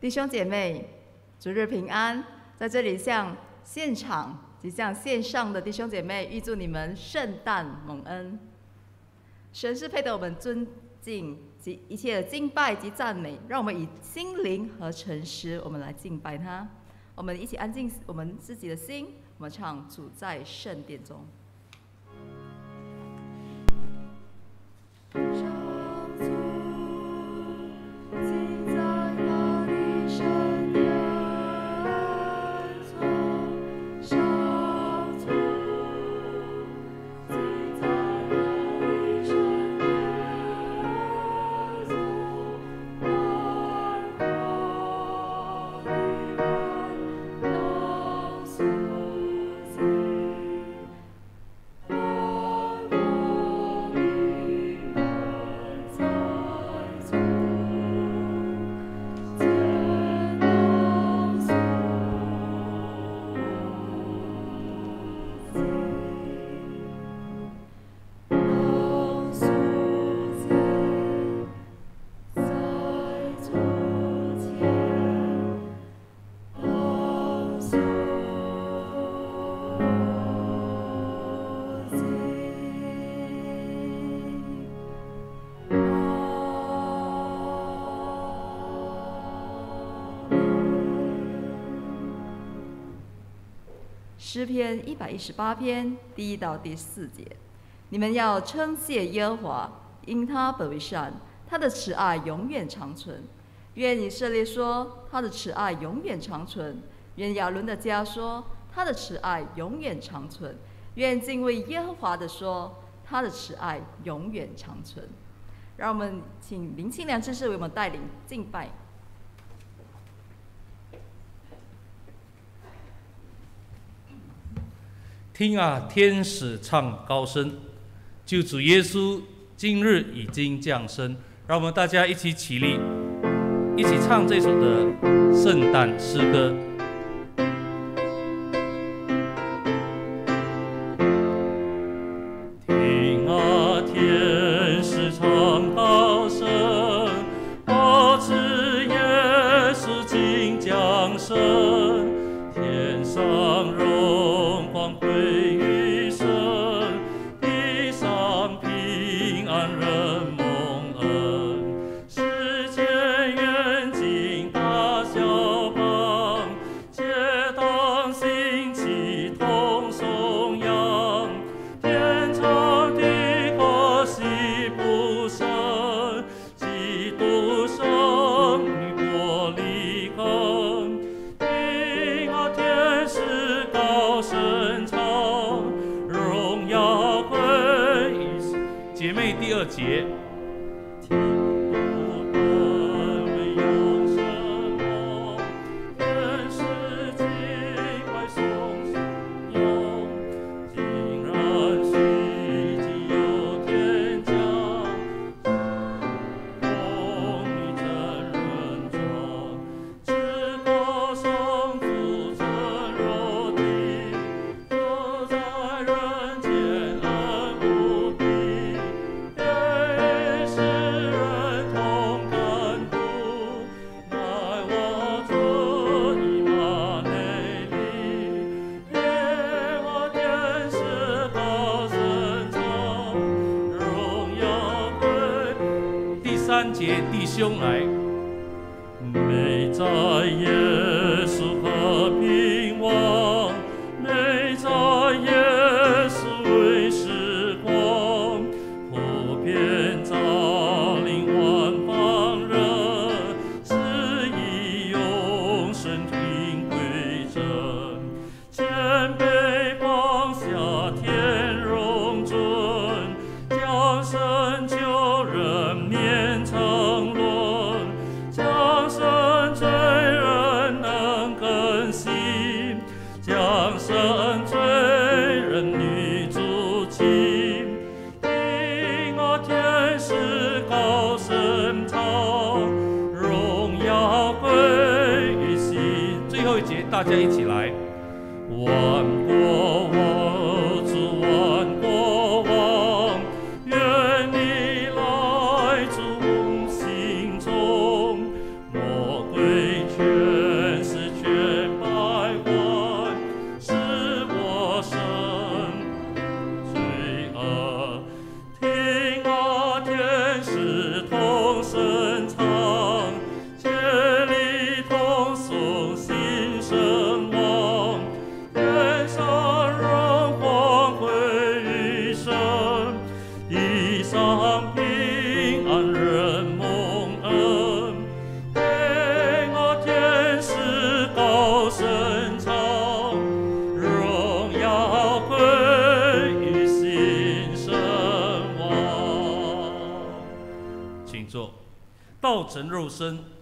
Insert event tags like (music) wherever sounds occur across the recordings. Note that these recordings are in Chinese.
弟兄姐妹，主日平安！在这里向现场及向线上的弟兄姐妹预祝你们圣诞蒙恩。神是配得我们尊敬及一切的敬拜及赞美，让我们以心灵和诚实，我们来敬拜他。我们一起安静我们自己的心，我们唱主在圣殿中。诗篇一百一十八篇第一到第四节，你们要称谢耶和华，因他本为善，他的慈爱永远长存。愿以色列说，他的慈爱永远长存；愿亚伦的家说，他的慈爱永远长存；愿敬畏耶和华的说，他的慈爱永远长存。让我们请林清良知士为我们带领敬拜。听啊，天使唱高声，救主耶稣今日已经降生。让我们大家一起起立，一起唱这首的圣诞诗歌。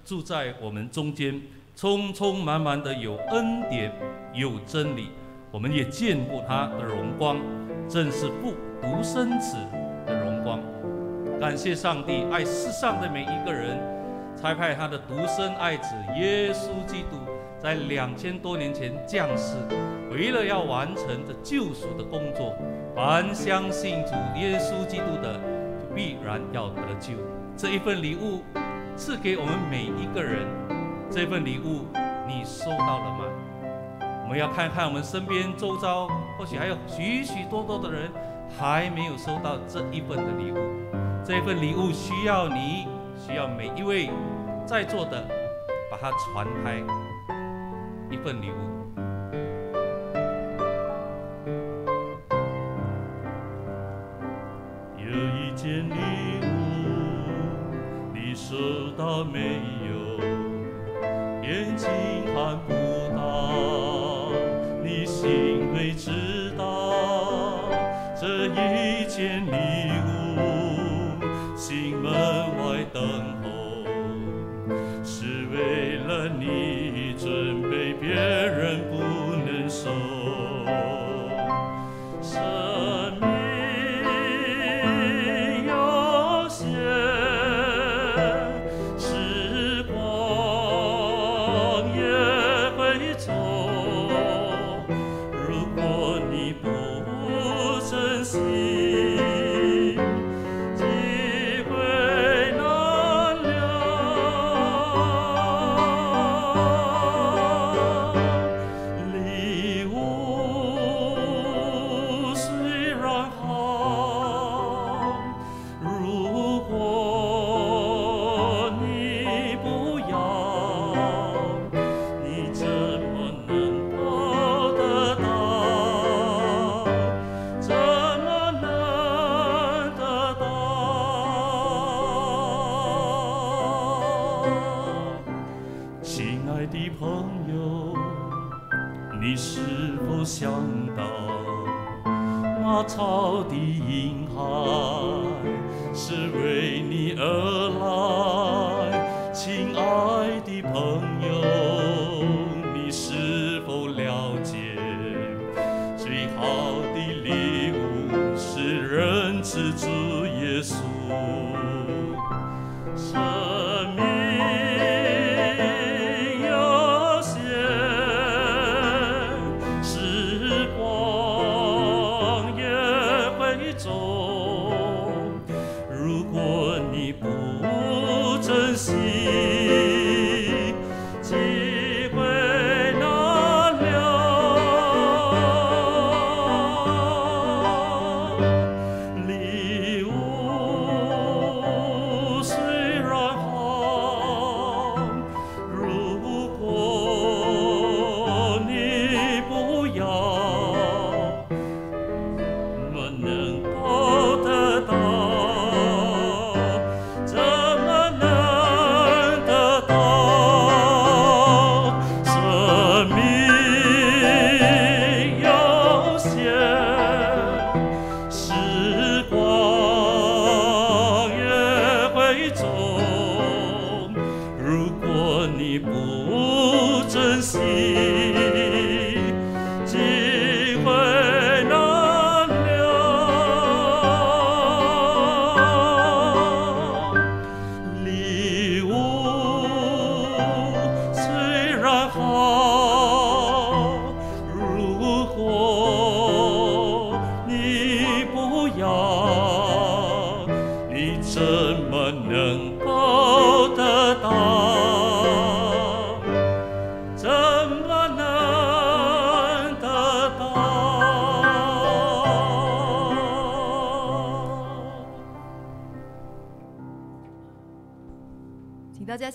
住在我们中间，充充满满的有恩典，有真理。我们也见过他的荣光，正是父独生子的荣光。感谢上帝爱世上的每一个人，差派他的独生爱子耶稣基督，在两千多年前降世，为了要完成这救赎的工作。凡相信主耶稣基督的，就必然要得救。这一份礼物赐给我们每一个人，这份礼物你收到了吗？我们要看看我们身边周遭，或许还有许许多多的人还没有收到这一份的礼物。这份礼物需要你，需要每一位在座的把它传开。一份礼物。有一件礼物，你到没有？眼睛看不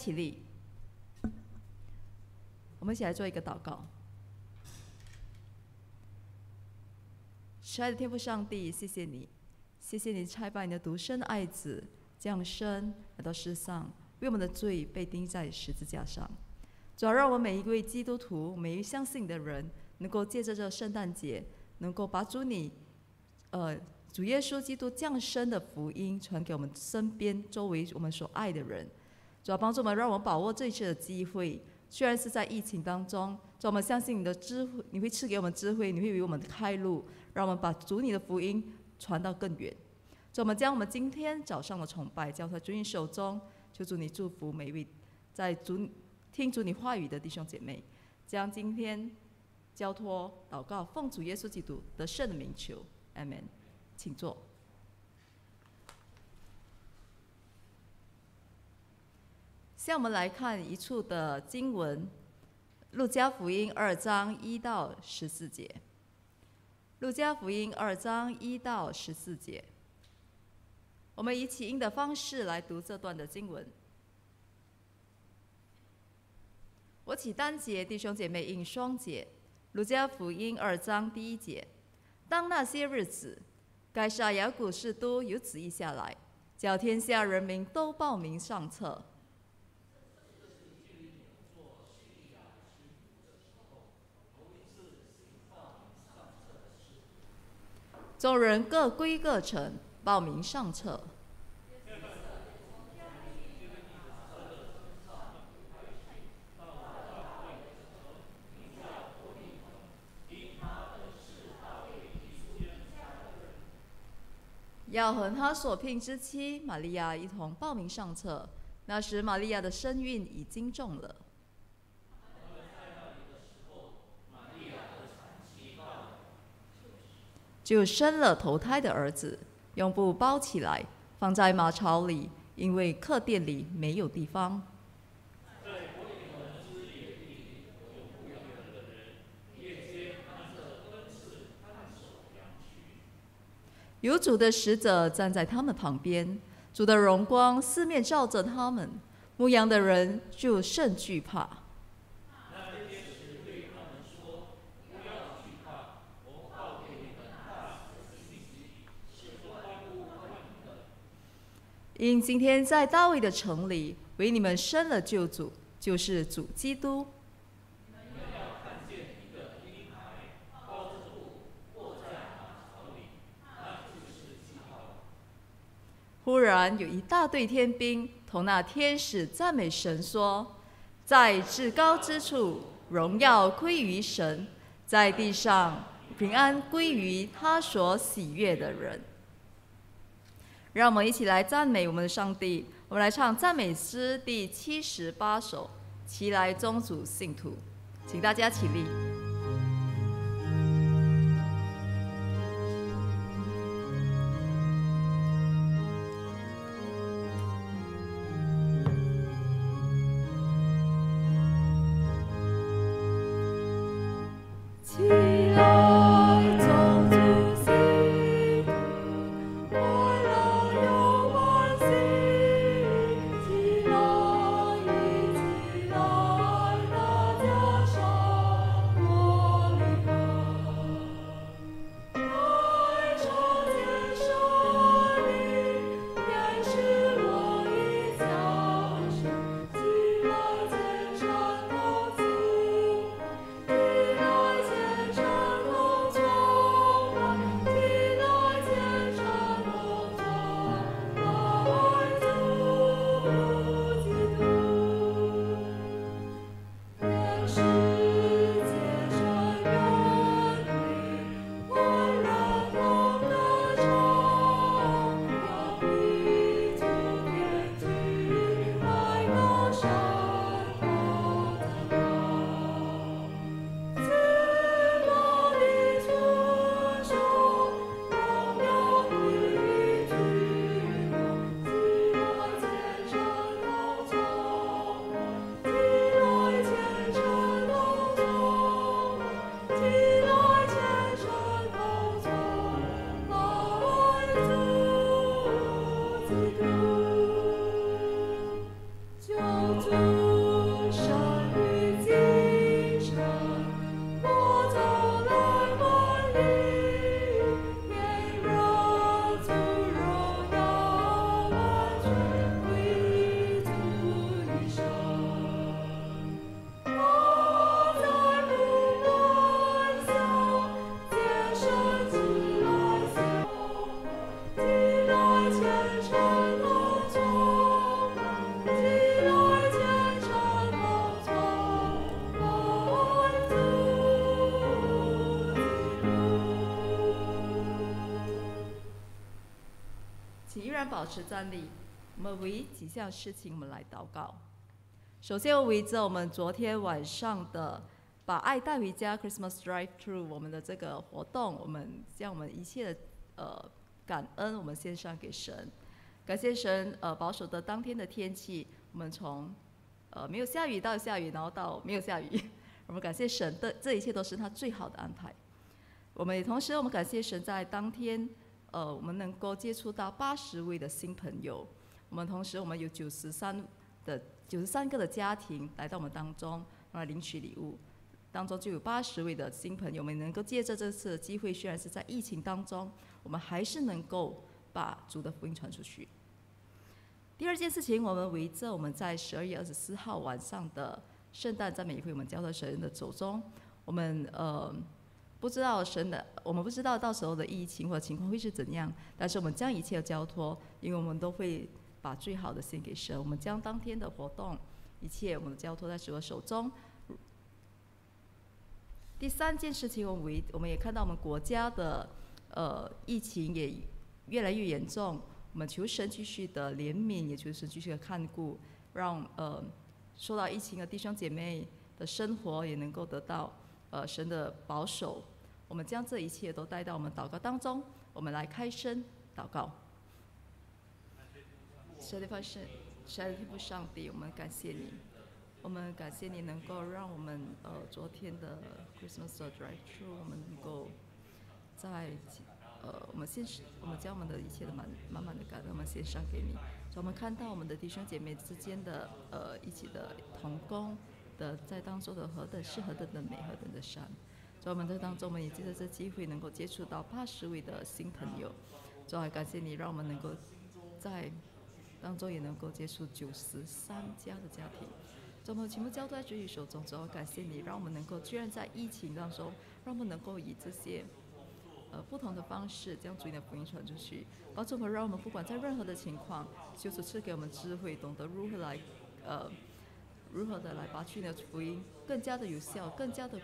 起立，我们一起来做一个祷告。亲爱的天父上帝，谢谢你，谢谢你差派你的独生爱子降生来到世上，为我们的罪被钉在十字架上。主要让我们每一位基督徒、每一位相信你的人，能够借着这圣诞节，能够把主你，呃，主耶稣基督降生的福音传给我们身边周围我们所爱的人。主要帮助我们，让我们把握这一次的机会。虽然是在疫情当中，主我们相信你的智慧，你会赐给我们智慧，你会为我们开路，让我们把主你的福音传到更远。主，我们将我们今天早上的崇拜交在主你手中，求主你祝福每一位在主听主你话语的弟兄姐妹，将今天交托祷告，奉主耶稣基督的圣名求，阿门。请坐。下我们来看一处的经文，《路加福音》二章一到十四节，《路加福音》二章一到十四节。我们以起音的方式来读这段的经文。我起单节，弟兄姐妹应双节，《路加福音》二章第一节：当那些日子，该撒亚古士都有旨意下来，叫天下人民都报名上册。众人各归各城，报名上册。要和他所聘之妻玛利亚一同报名上册。那时，玛利亚的身孕已经重了。就生了头胎的儿子，用布包起来，放在马槽里，因为客店里没有地方。有主的使者站在他们旁边，主的荣光四面照着他们，牧羊的人就甚惧怕。因今天在大卫的城里为你们生了救主，就是主基督。忽然有一大队天兵同那天使赞美神说：“在至高之处，荣耀归于神；在地上，平安归于他所喜悦的人。”让我们一起来赞美我们的上帝。我们来唱赞美诗第七十八首《齐来宗主信徒》，请大家起立。保持站立。我们为几项事情，我们来祷告。首先，围着我们昨天晚上的把爱带回家 Christmas Drive Through 我们的这个活动，我们将我们一切的呃感恩，我们献上给神。感谢神，呃，保守的当天的天气，我们从呃没有下雨到下雨，然后到没有下雨。(laughs) 我们感谢神的，这一切都是他最好的安排。我们也同时，我们感谢神在当天，呃，我们能够接触到八十位的新朋友。我们同时，我们有九十三的九十三个的家庭来到我们当中来领取礼物，当中就有八十位的新朋友们能够借着这次的机会，虽然是在疫情当中，我们还是能够把主的福音传出去。第二件事情，我们围着我们在十二月二十四号晚上的圣诞赞美会，我们交到神的手中。我们呃不知道神的，我们不知道到时候的疫情或情况会是怎样，但是我们将一切交托，因为我们都会。把最好的献给神，我们将当天的活动一切我们交托在主的手中。第三件事情，我们我们也看到我们国家的呃疫情也越来越严重，我们求神继续的怜悯，也求神继续的看顾，让呃受到疫情的弟兄姐妹的生活也能够得到呃神的保守。我们将这一切都带到我们祷告当中，我们来开声祷告。神的方式，神的父上帝，我们感谢你，我们感谢你能够让我们呃昨天的 Christmas Drive true 我们能够在呃我们现实，我们将我们的一切的满满满的感恩，我们献上给你。我们看到我们的弟兄姐妹之间的呃一起的同工的在当中的何等是何等的美，何等的善。在我们在当中，我们也借着这机会能够接触到八十位的新朋友。主要感谢你，让我们能够在。当中也能够接触九十三家的家庭，怎么全部交在主你手中？主要感谢你，让我们能够居然在疫情当中，让我们能够以这些呃不同的方式将主你的福音传出去。帮助我们，让我们不管在任何的情况，就是赐给我们智慧，懂得如何来呃如何的来把主你的福音更加的有效、更加的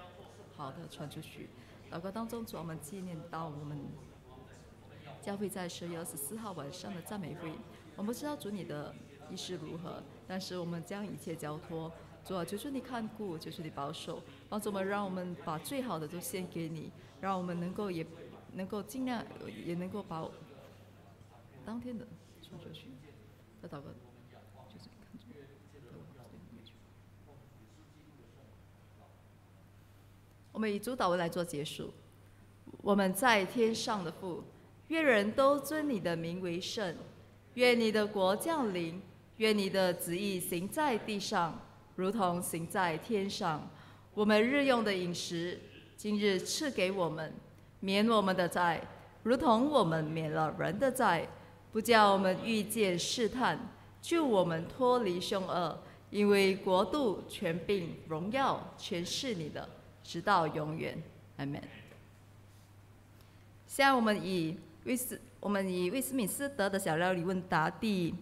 好的传出去。祷告当中，主我们纪念到我们教会在十月二十四号晚上的赞美会。我不知道主你的意识如何，但是我们将一切交托，主啊，求求你看顾，求求你保守，帮助我们，让我们把最好的都献给你，让我们能够也能够尽量也能够把当天的传出去。再祷告，就是看住，我们以主祷文来做结束。我们在天上的父，愿人都尊你的名为圣。愿你的国降临，愿你的旨意行在地上，如同行在天上。我们日用的饮食，今日赐给我们，免我们的债，如同我们免了人的债，不叫我们遇见试探，救我们脱离凶恶。因为国度、权柄、荣耀，全是你的，直到永远。阿门。现在我们以威斯。我们以威斯敏斯德的小料理问答第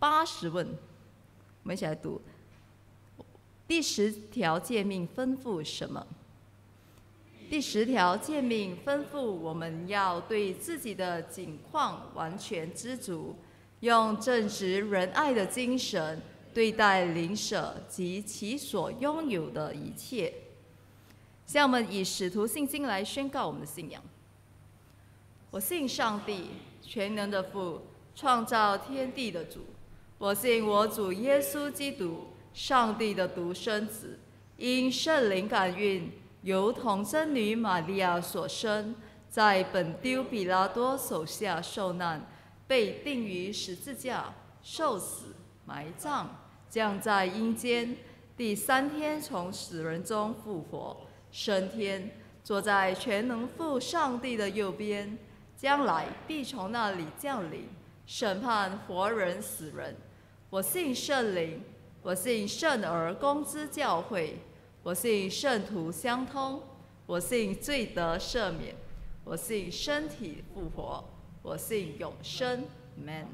八十问，我们一起来读。第十条诫命吩咐什么？第十条诫命吩咐我们要对自己的境况完全知足，用正直仁爱的精神对待邻舍及其所拥有的一切。向我们以使徒信心来宣告我们的信仰。我信上帝，全能的父，创造天地的主。我信我主耶稣基督，上帝的独生子，因圣灵感孕，由童真女玛利亚所生，在本丢比拉多手下受难，被钉于十字架，受死，埋葬，降在阴间，第三天从死人中复活，升天，坐在全能父上帝的右边。将来必从那里降临，审判活人死人。我信圣灵，我信圣而公之教会，我信圣徒相通，我信罪得赦免，我信身体复活，我信永生。Man。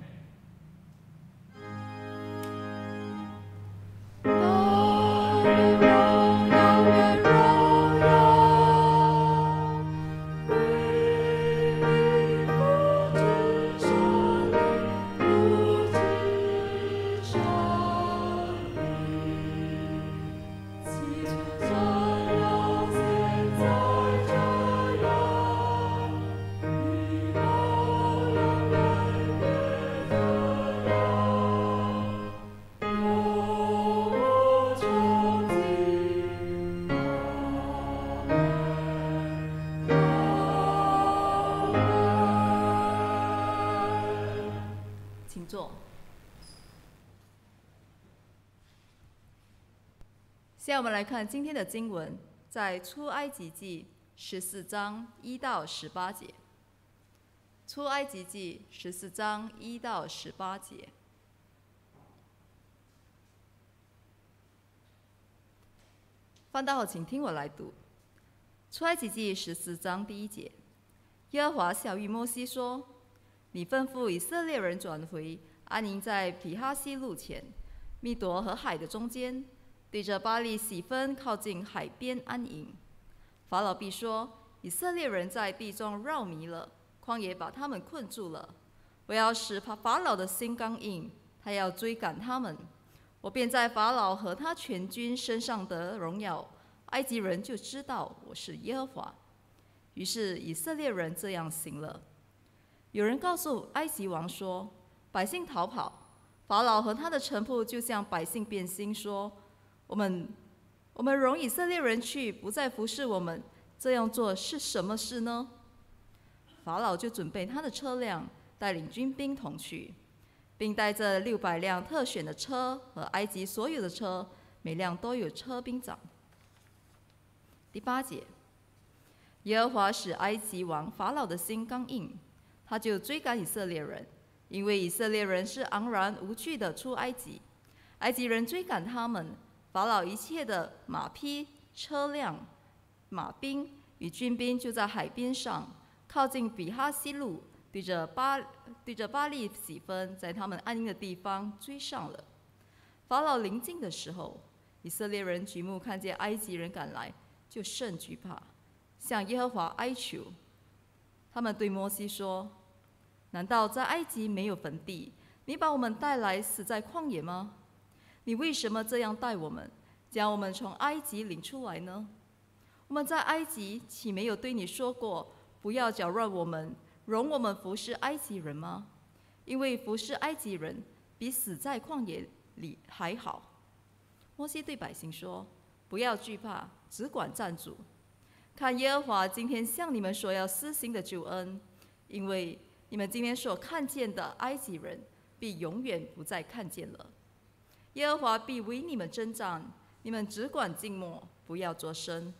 让我们来看今天的经文，在出埃及记十四章一到十八节。出埃及记十四章一到十八节。翻到后，请听我来读。出埃及记十四章第一节，耶和华小谕摩西说：“你吩咐以色列人转回，安营在皮哈西路前，密夺和海的中间。”对着巴利喜分靠近海边安营，法老必说：“以色列人在地中绕迷了，旷野把他们困住了。我要使法法老的心刚硬，他要追赶他们。我便在法老和他全军身上得荣耀，埃及人就知道我是耶和华。”于是以色列人这样行了。有人告诉埃及王说：“百姓逃跑，法老和他的臣仆就向百姓变心说。”我们，我们容以色列人去，不再服侍我们，这样做是什么事呢？法老就准备他的车辆，带领军兵同去，并带着六百辆特选的车和埃及所有的车，每辆都有车兵长。第八节，耶和华使埃及王法老的心刚硬，他就追赶以色列人，因为以色列人是昂然无惧的出埃及，埃及人追赶他们。法老一切的马匹、车辆、马兵与军兵就在海边上，靠近比哈西路，对着巴对着巴利喜分，在他们安营的地方追上了。法老临近的时候，以色列人举目看见埃及人赶来，就甚惧怕，向耶和华哀求。他们对摩西说：“难道在埃及没有坟地？你把我们带来死在旷野吗？”你为什么这样待我们，将我们从埃及领出来呢？我们在埃及岂没有对你说过，不要搅乱我们，容我们服侍埃及人吗？因为服侍埃及人比死在旷野里还好。摩西对百姓说：“不要惧怕，只管站住，看耶和华今天向你们所要施行的救恩，因为你们今天所看见的埃及人，必永远不再看见了。”耶和华必为你们征战，你们只管静默，不要作声。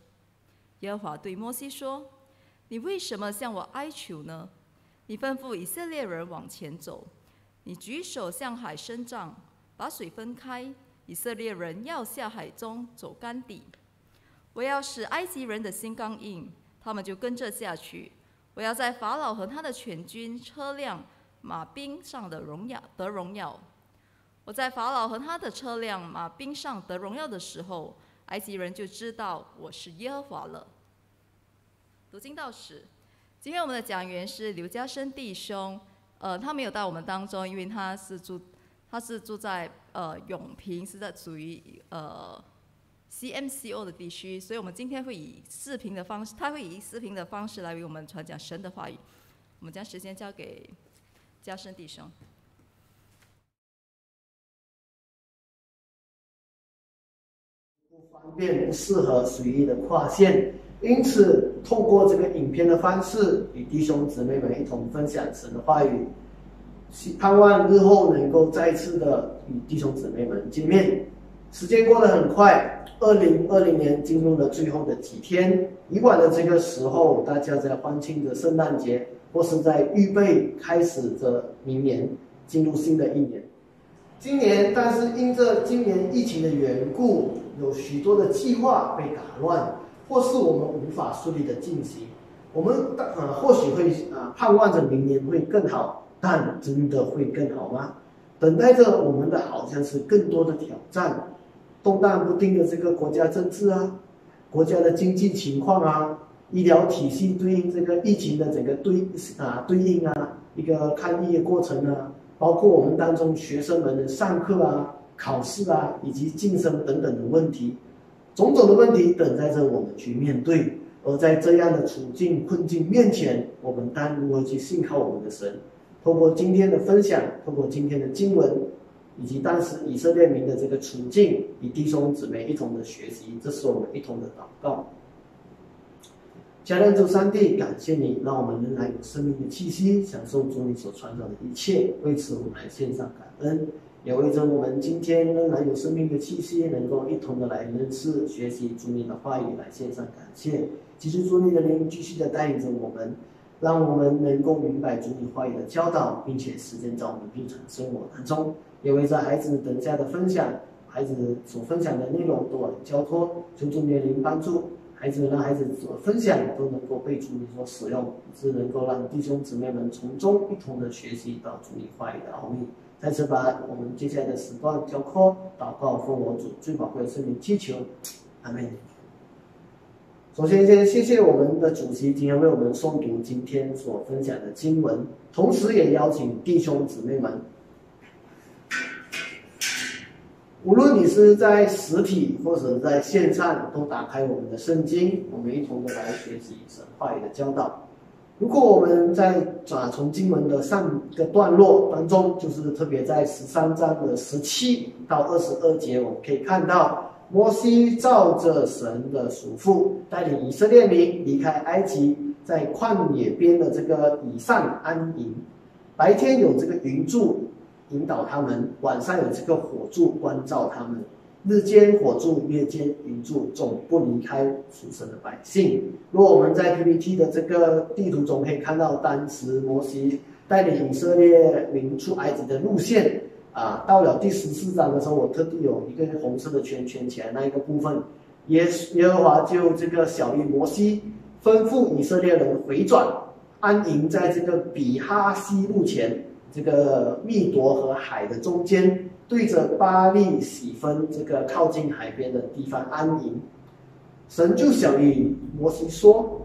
耶和华对摩西说：“你为什么向我哀求呢？你吩咐以色列人往前走，你举手向海伸杖，把水分开，以色列人要下海中走干地。我要使埃及人的心刚硬，他们就跟着下去。我要在法老和他的全军、车辆、马兵上的荣耀得荣耀。”我在法老和他的车辆、马兵上得荣耀的时候，埃及人就知道我是耶和华了。读经到此，今天我们的讲员是刘家生弟兄，呃，他没有到我们当中，因为他是住，他是住在呃永平，是在属于呃 CMCO 的地区，所以我们今天会以视频的方式，他会以视频的方式来为我们传讲神的话语。我们将时间交给家生弟兄。方便不适合随意的跨线，因此透过这个影片的方式，与弟兄姊妹们一同分享神的话语，希盼望日后能够再次的与弟兄姊妹们见面。时间过得很快，二零二零年进入了最后的几天。以往的这个时候，大家在欢庆着圣诞节，或是在预备开始着明年进入新的一年。今年，但是因着今年疫情的缘故，有许多的计划被打乱，或是我们无法顺利的进行。我们呃或许会啊盼望着明年会更好，但真的会更好吗？等待着我们的好像是更多的挑战，动荡不定的这个国家政治啊，国家的经济情况啊，医疗体系对应这个疫情的整个对啊对应啊，一个抗疫的过程啊。包括我们当中学生们的上课啊、考试啊，以及晋升等等的问题，种种的问题等待着我们去面对。而在这样的处境困境面前，我们当如何去信靠我们的神？通过今天的分享，通过今天的经文，以及当时以色列民的这个处境，与弟兄姊妹一同的学习，这是我们一同的祷告。加亮主上帝，感谢你，让我们仍然有生命的气息，享受主你所创造的一切。为此，我们来献上感恩，也为着我们今天仍然有生命的气息，能够一同的来认识、学习主你的话语，来献上感谢。其实主你的灵继续的带领着我们，让我们能够明白主你话语的教导，并且实践在我们日常生活当中。也为着孩子等下的分享，孩子所分享的内容都交托，求主你的灵帮助孩子，让孩子所分享都能够被主你所使用，是能够让弟兄姊妹们从中一同的学习到主你话语的奥秘。再次把我们接下来的时段交托祷告，奉我主最宝贵的生命祈求，阿门。首先，先谢谢我们的主席今天为我们诵读今天所分享的经文，同时也邀请弟兄姊妹们。无论你是在实体或者在线上，都打开我们的圣经，我们一同的来学习神话语的教导。如果我们在啊从经文的上一个段落当中，就是特别在十三章的十七到二十二节，我们可以看到摩西照着神的嘱咐，带领以色列民离开埃及，在旷野边的这个以上安营，白天有这个云柱。引导他们，晚上有这个火柱关照他们，日间火柱，夜间云柱，总不离开属神的百姓。如果我们在 PPT 的这个地图中可以看到，当时摩西带领以色列民出埃及的路线啊，到了第十四章的时候，我特地有一个红色的圈圈起来，那一个部分，耶耶和华就这个小于摩西，吩咐以色列人回转，安营在这个比哈西路前。这个密夺和海的中间，对着巴利喜分这个靠近海边的地方安营。神就想与摩西说：“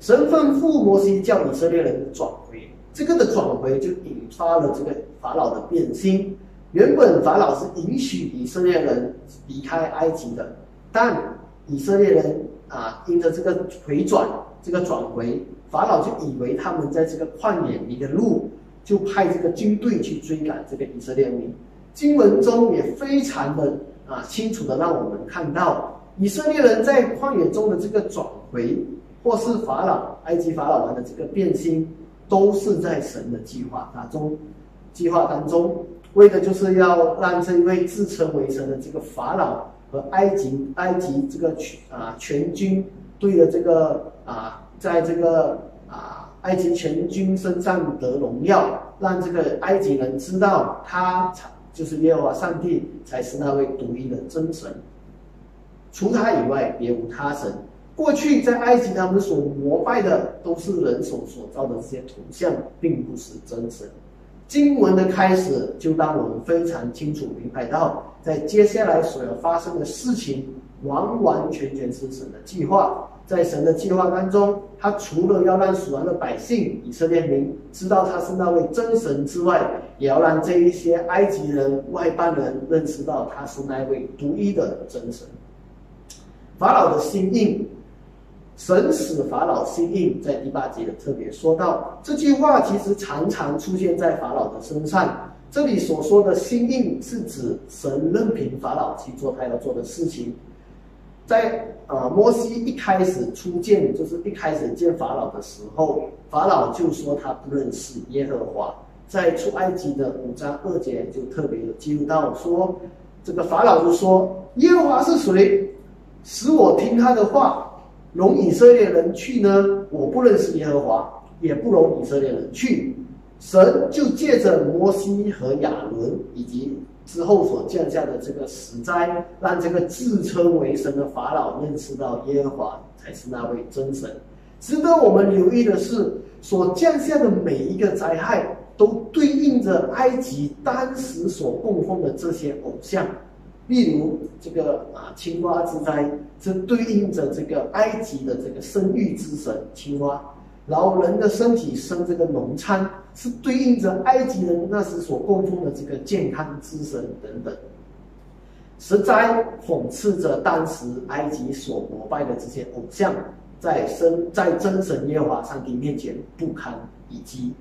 神吩咐摩西叫以色列人转回。”这个的转回就引发了这个法老的变心。原本法老是允许以色列人离开埃及的，但以色列人啊，因着这个回转，这个转回，法老就以为他们在这个旷野里的路。就派这个军队去追赶这个以色列民。经文中也非常的啊清楚的让我们看到，以色列人在旷野中的这个转回，或是法老埃及法老王的这个变心，都是在神的计划当中。计划当中，为的就是要让这一位自称为神的这个法老和埃及埃及这个全啊全军队的这个啊，在这个啊。埃及全军身上得荣耀，让这个埃及人知道他才就是耶和华上帝，才是那位独一的真神。除他以外，别无他神。过去在埃及，他们所膜拜的都是人手所造的这些图像，并不是真神。经文的开始就让我们非常清楚明白到，在接下来所要发生的事情，完完全全是神的计划。在神的计划当中，他除了要让属王的百姓以色列民知道他是那位真神之外，也要让这一些埃及人外邦人认识到他是那位独一的真神。法老的心印，神使法老心印，在第八节特别说到这句话，其实常常出现在法老的身上。这里所说的心印，是指神任凭法老去做他要做的事情。在呃，摩西一开始初见，就是一开始见法老的时候，法老就说他不认识耶和华。在出埃及的五章二节就特别有记录到说，这个法老就说耶和华是谁，使我听他的话，容以色列人去呢？我不认识耶和华，也不容以色列人去。神就借着摩西和亚伦以及。之后所降下的这个死灾，让这个自称为神的法老认识到耶和华才是那位真神。值得我们留意的是，所降下的每一个灾害，都对应着埃及当时所供奉的这些偶像。例如这个啊青蛙之灾，这对应着这个埃及的这个生育之神青蛙。老人的身体生这个脓疮，是对应着埃及人那时所供奉的这个健康之神等等，实在讽刺着当时埃及所膜拜的这些偶像，在生在真神耶和华上帝面前不堪一击。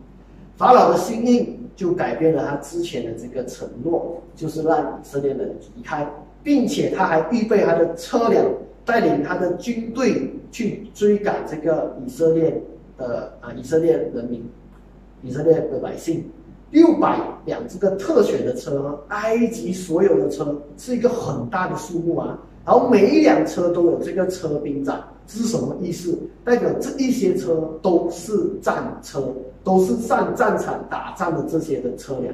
法老的心印就改变了他之前的这个承诺，就是让以色列人离开，并且他还预备他的车辆带领他的军队去追赶这个以色列的啊以色列人民，以色列的百姓。六百辆这个特选的车，埃及所有的车是一个很大的数目啊。然后每一辆车都有这个车兵长，这是什么意思？代表这一些车都是战车，都是上战场打仗的这些的车辆。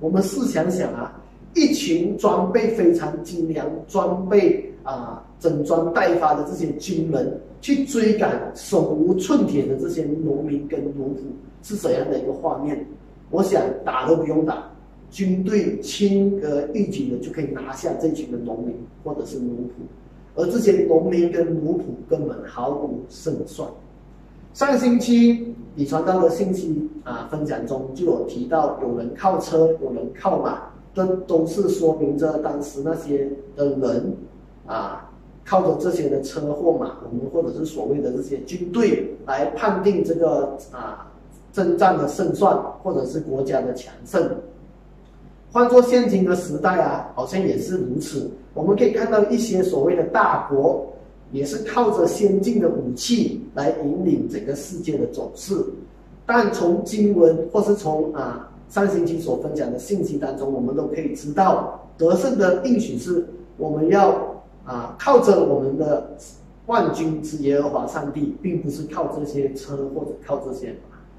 我们试想想啊，一群装备非常精良、装备啊整装待发的这些军人，去追赶手无寸铁的这些农民跟奴仆，是怎样的一个画面？我想打都不用打，军队轻而易举的就可以拿下这群的农民或者是奴仆，而这些农民跟奴仆根本毫无胜算。上星期李传到的信息啊分享中就有提到，有人靠车，有人靠马，这都是说明着当时那些的人啊靠着这些的车或马，我们或者是所谓的这些军队来判定这个啊。征战的胜算，或者是国家的强盛。换作现今的时代啊，好像也是如此。我们可以看到一些所谓的大国，也是靠着先进的武器来引领整个世界的走势。但从经文或是从啊上星期所分享的信息当中，我们都可以知道，得胜的应许是我们要啊靠着我们的万军之耶和华上帝，并不是靠这些车或者靠这些。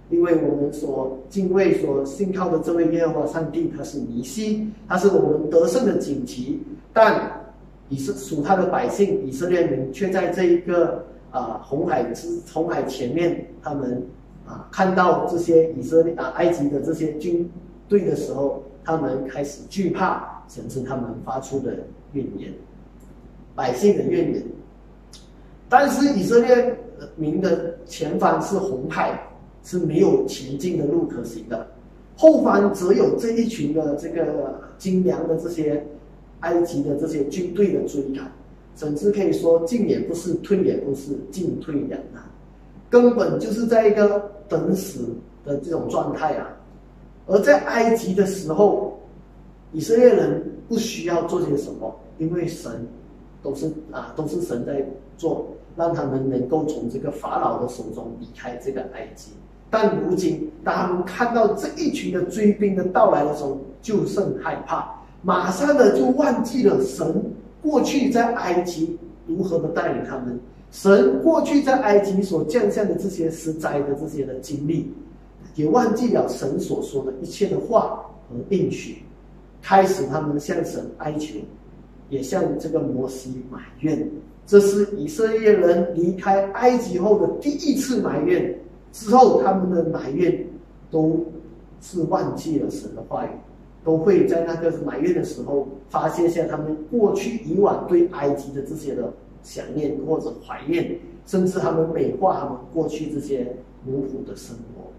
因为我们所敬畏、所信靠的这位耶和华上帝，他是尼西，他是我们得胜的锦旗。但以色属他的百姓以色列人，却在这一个啊红海之红海前面，他们啊看到这些以色列啊埃及的这些军队的时候，他们开始惧怕，甚至他们发出的怨言，百姓的怨言。但是以色列民的前方是红海。是没有前进的路可行的，后方则有这一群的这个精良的这些埃及的这些军队的追赶，甚至可以说进也不是，退也不是，进退两难，根本就是在一个等死的这种状态啊。而在埃及的时候，以色列人不需要做些什么，因为神都是啊，都是神在做，让他们能够从这个法老的手中离开这个埃及。但如今，当看到这一群的追兵的到来的时候，就甚害怕，马上的就忘记了神过去在埃及如何的带领他们，神过去在埃及所降下的这些施灾的这些的经历，也忘记了神所说的一切的话和应许，开始他们向神哀求，也向这个摩西埋怨，这是以色列人离开埃及后的第一次埋怨。之后，他们的埋怨都是忘记了神的话语，都会在那个埋怨的时候发泄下他们过去以往对埃及的这些的想念或者怀念，甚至他们美化他们过去这些奴仆的生活。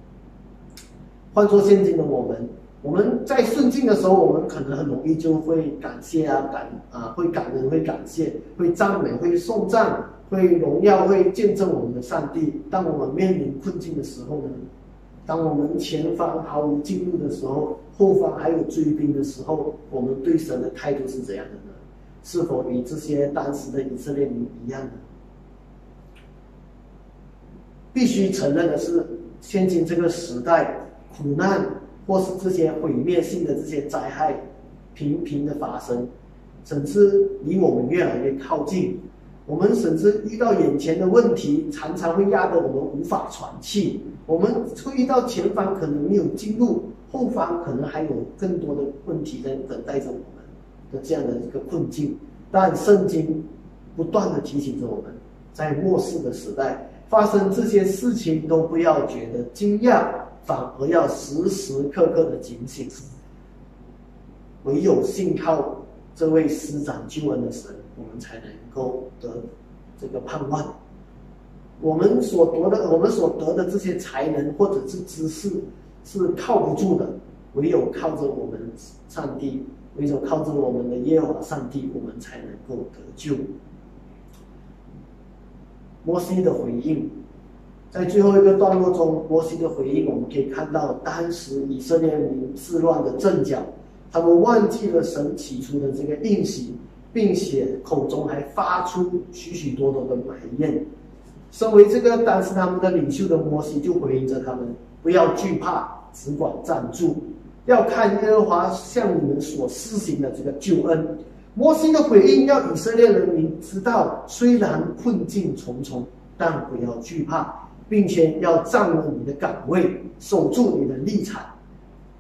换做现今的我们，我们在顺境的时候，我们可能很容易就会感谢啊感啊会感恩会感谢会赞美会颂赞。会荣耀，会见证我们的上帝。当我们面临困境的时候呢？当我们前方毫无进步的时候，后方还有追兵的时候，我们对神的态度是怎样的呢？是否与这些当时的以色列民一样呢？必须承认的是，现今这个时代，苦难或是这些毁灭性的这些灾害频频的发生，甚至离我们越来越靠近。我们甚至遇到眼前的问题，常常会压得我们无法喘气。我们会遇到前方可能没有进入，后方可能还有更多的问题在等待着我们的这样的一个困境。但圣经不断的提醒着我们，在末世的时代发生这些事情，都不要觉得惊讶，反而要时时刻刻的警醒。唯有信靠这位施展救恩的神。我们才能够得这个盼望。我们所得的，我们所得的这些才能或者是知识是靠不住的，唯有靠着我们上帝，唯有靠着我们的耶和华上帝，我们才能够得救。摩西的回应，在最后一个段落中，摩西的回应，我们可以看到当时以色列民自乱的阵脚，他们忘记了神起初的这个应许。并且口中还发出许许多多的埋怨。身为这个当时他们的领袖的摩西就回应着他们：不要惧怕，只管站住，要看耶和华向你们所施行的这个救恩。摩西的回应要以色列人民知道，虽然困境重重，但不要惧怕，并且要站稳你的岗位，守住你的立场。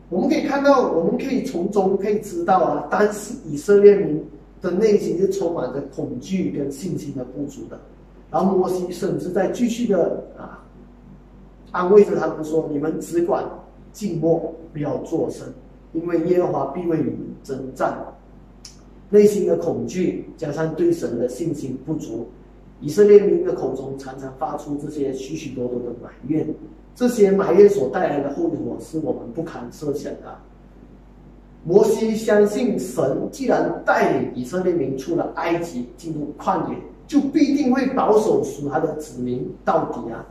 我们可以看到，我们可以从中可以知道啊，当时以色列民的内心是充满着恐惧跟信心的不足的。然后摩西甚至在继续的啊安慰着他们说：“你们只管静默，不要作声，因为耶和华必为你们征战。”内心的恐惧加上对神的信心不足，以色列民的口中常常发出这些许许多多的埋怨。这些埋怨所带来的后果是我们不堪设想的。摩西相信神，既然带领以色列民出了埃及，进入旷野，就必定会保守属他的子民到底啊！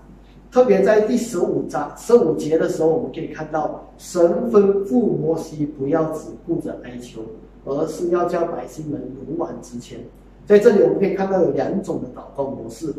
特别在第十五章十五节的时候，我们可以看到神吩咐摩西不要只顾着哀求，而是要叫百姓们勇往直前。在这里，我们可以看到有两种的祷告模式。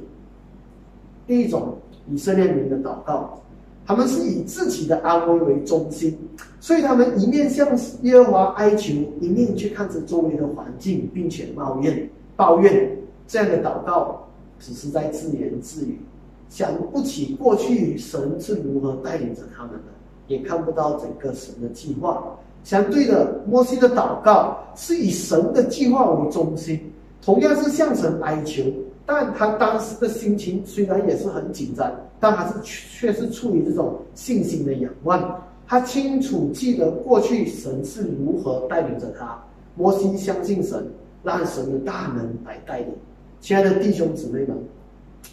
第一种，以色列民的祷告。他们是以自己的安危为中心，所以他们一面向耶和华哀求，一面去看着周围的环境，并且抱怨抱怨。这样的祷告只是在自言自语，想不起过去神是如何带领着他们的，也看不到整个神的计划。相对的，摩西的祷告是以神的计划为中心，同样是向神哀求。但他当时的心情虽然也是很紧张，但还是却是处于这种信心的仰望。他清楚记得过去神是如何带领着他。摩西相信神，让神的大能来带领。亲爱的弟兄姊妹们，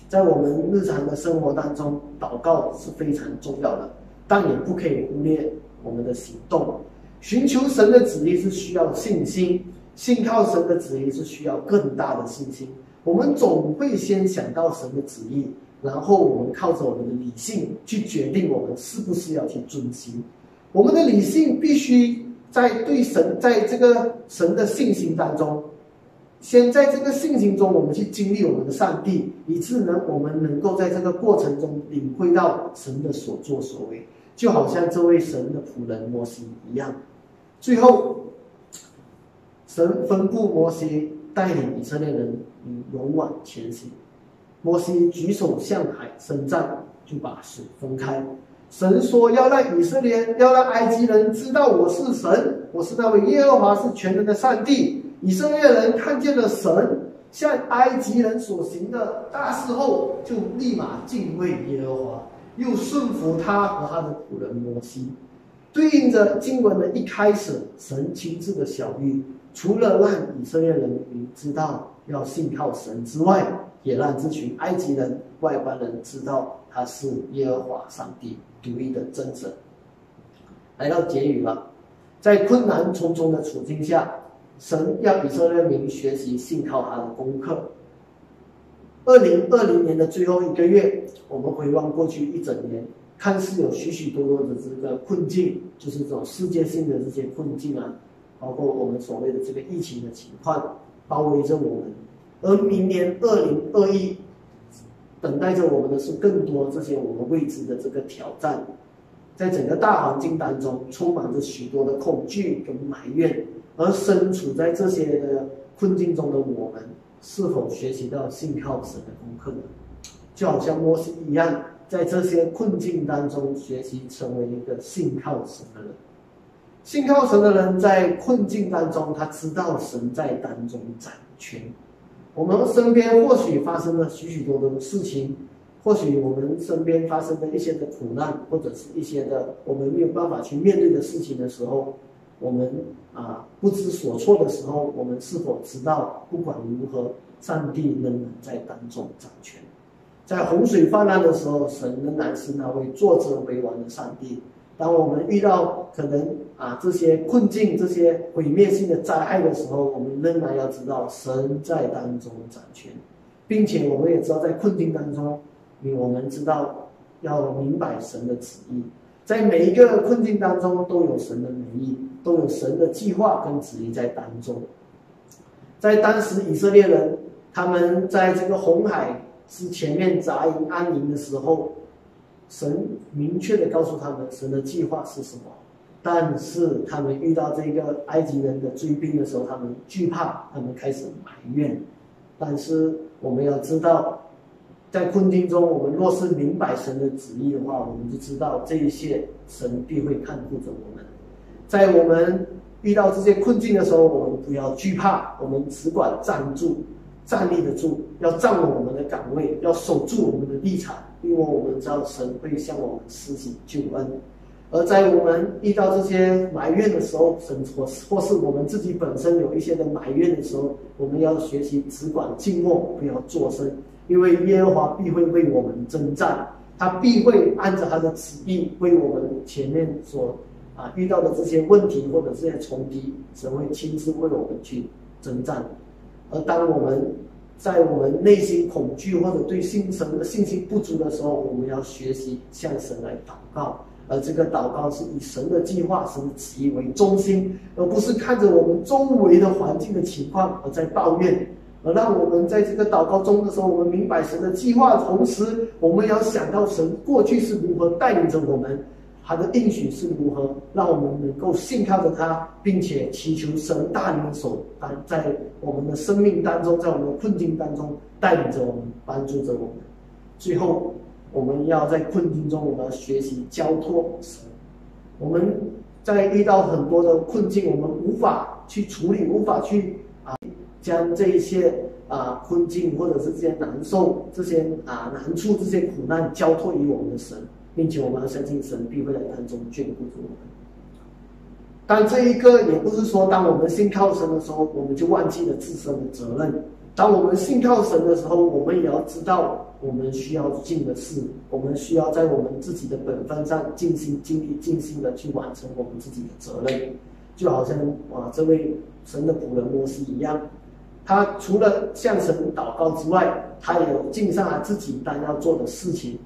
在我们日常的生活当中，祷告是非常重要的，但也不可以忽略我们的行动。寻求神的旨意是需要信心，信靠神的旨意是需要更大的信心。我们总会先想到神的旨意，然后我们靠着我们的理性去决定我们是不是要去遵行。我们的理性必须在对神在这个神的信心当中，先在这个信心中，我们去经历我们的上帝，以致呢，我们能够在这个过程中领会到神的所作所为，就好像这位神的仆人摩西一样。最后，神吩咐摩西带领以色列人。勇往前行。摩西举手向海伸战，就把水分开。神说要让以色列，要让埃及人知道我是神，我是那位耶和华，是全能的上帝。以色列人看见了神向埃及人所行的大事后，就立马敬畏耶和华，又顺服他和他的仆人摩西。对应着经文的一开始，神亲自的小谕，除了让以色列人民知道。要信靠神之外，也让这群埃及人、外邦人知道他是耶和华上帝独一的真神。来到结语了，在困难重重的处境下，神要以色列民学习信靠他的功课。二零二零年的最后一个月，我们回望过去一整年，看似有许许多多的这个困境，就是这种世界性的这些困境啊，包括我们所谓的这个疫情的情况。包围着我们，而明年二零二一，等待着我们的是更多这些我们未知的这个挑战，在整个大环境当中，充满着许多的恐惧跟埋怨，而身处在这些的困境中的我们，是否学习到信靠神的功课呢？就好像摩西一样，在这些困境当中学习成为一个信靠神的人。信靠神的人在困境当中，他知道神在当中掌权。我们身边或许发生了许许多多的事情，或许我们身边发生的一些的苦难，或者是一些的我们没有办法去面对的事情的时候，我们啊不知所措的时候，我们是否知道，不管如何，上帝仍然在当中掌权。在洪水泛滥的时候，神仍然是那位坐着为王的上帝。当我们遇到可能啊这些困境、这些毁灭性的灾害的时候，我们仍然要知道神在当中掌权，并且我们也知道在困境当中，我们知道要明白神的旨意，在每一个困境当中都有神的美意，都有神的计划跟旨意在当中。在当时以色列人他们在这个红海是前面扎营安营的时候，神明确的告诉他们神的计划是什么。但是他们遇到这个埃及人的追兵的时候，他们惧怕，他们开始埋怨。但是我们要知道，在困境中，我们若是明白神的旨意的话，我们就知道这一些神必会看顾着我们。在我们遇到这些困境的时候，我们不要惧怕，我们只管站住，站立得住，要站稳我们的岗位，要守住我们的立场，因为我们知道神会向我们施行救恩。而在我们遇到这些埋怨的时候，神或或是我们自己本身有一些的埋怨的时候，我们要学习只管静默，不要作声，因为耶和华必会为我们征战，他必会按照他的旨意为我们前面所啊遇到的这些问题或者这些冲击，神会亲自为我们去征战。而当我们在我们内心恐惧或者对信神的信心不足的时候，我们要学习向神来祷告。而这个祷告是以神的计划、神的旨意为中心，而不是看着我们周围的环境的情况而在抱怨。而让我们在这个祷告中的时候，我们明白神的计划，同时我们要想到神过去是如何带领着我们，他的应许是如何让我们能够信靠着他，并且祈求神大能手当在我们的生命当中，在我们的困境当中带领着我们，帮助着我们。最后。我们要在困境中，我们要学习交托神。我们在遇到很多的困境，我们无法去处理，无法去啊，将这一些啊困境或者是这些难受、这些啊难处、这些苦难交托于我们的神，并且我们相信神必会在当中眷顾着我们。但这一个也不是说，当我们信靠神的时候，我们就忘记了自身的责任。当我们信靠神的时候，我们也要知道我们需要尽的事，我们需要在我们自己的本分上尽心尽力、尽心的去完成我们自己的责任。就好像啊，这位神的仆人摩西一样，他除了向神祷告之外，他也有尽上了自己当要做的事情，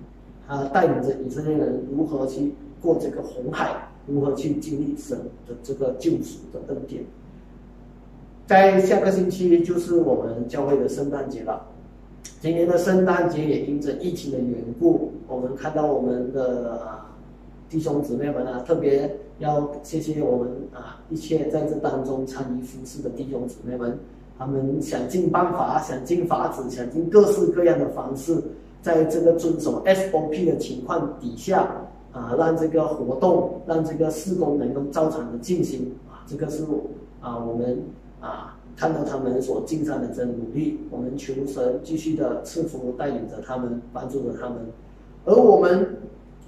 他带领着以色列人如何去过这个红海，如何去经历神的这个救赎的恩典。在下个星期就是我们教会的圣诞节了。今年的圣诞节也因着疫情的缘故，我们看到我们的弟兄姊妹们啊，特别要谢谢我们啊一切在这当中参与服侍的弟兄姊妹们，他们想尽办法、想尽法子、想尽各式各样的方式，在这个遵守 SOP 的情况底下啊，让这个活动、让这个施工能够照常的进行啊，这个是啊我们。啊，看到他们所尽上的这努力，我们求神继续的赐福带领着他们，帮助着他们。而我们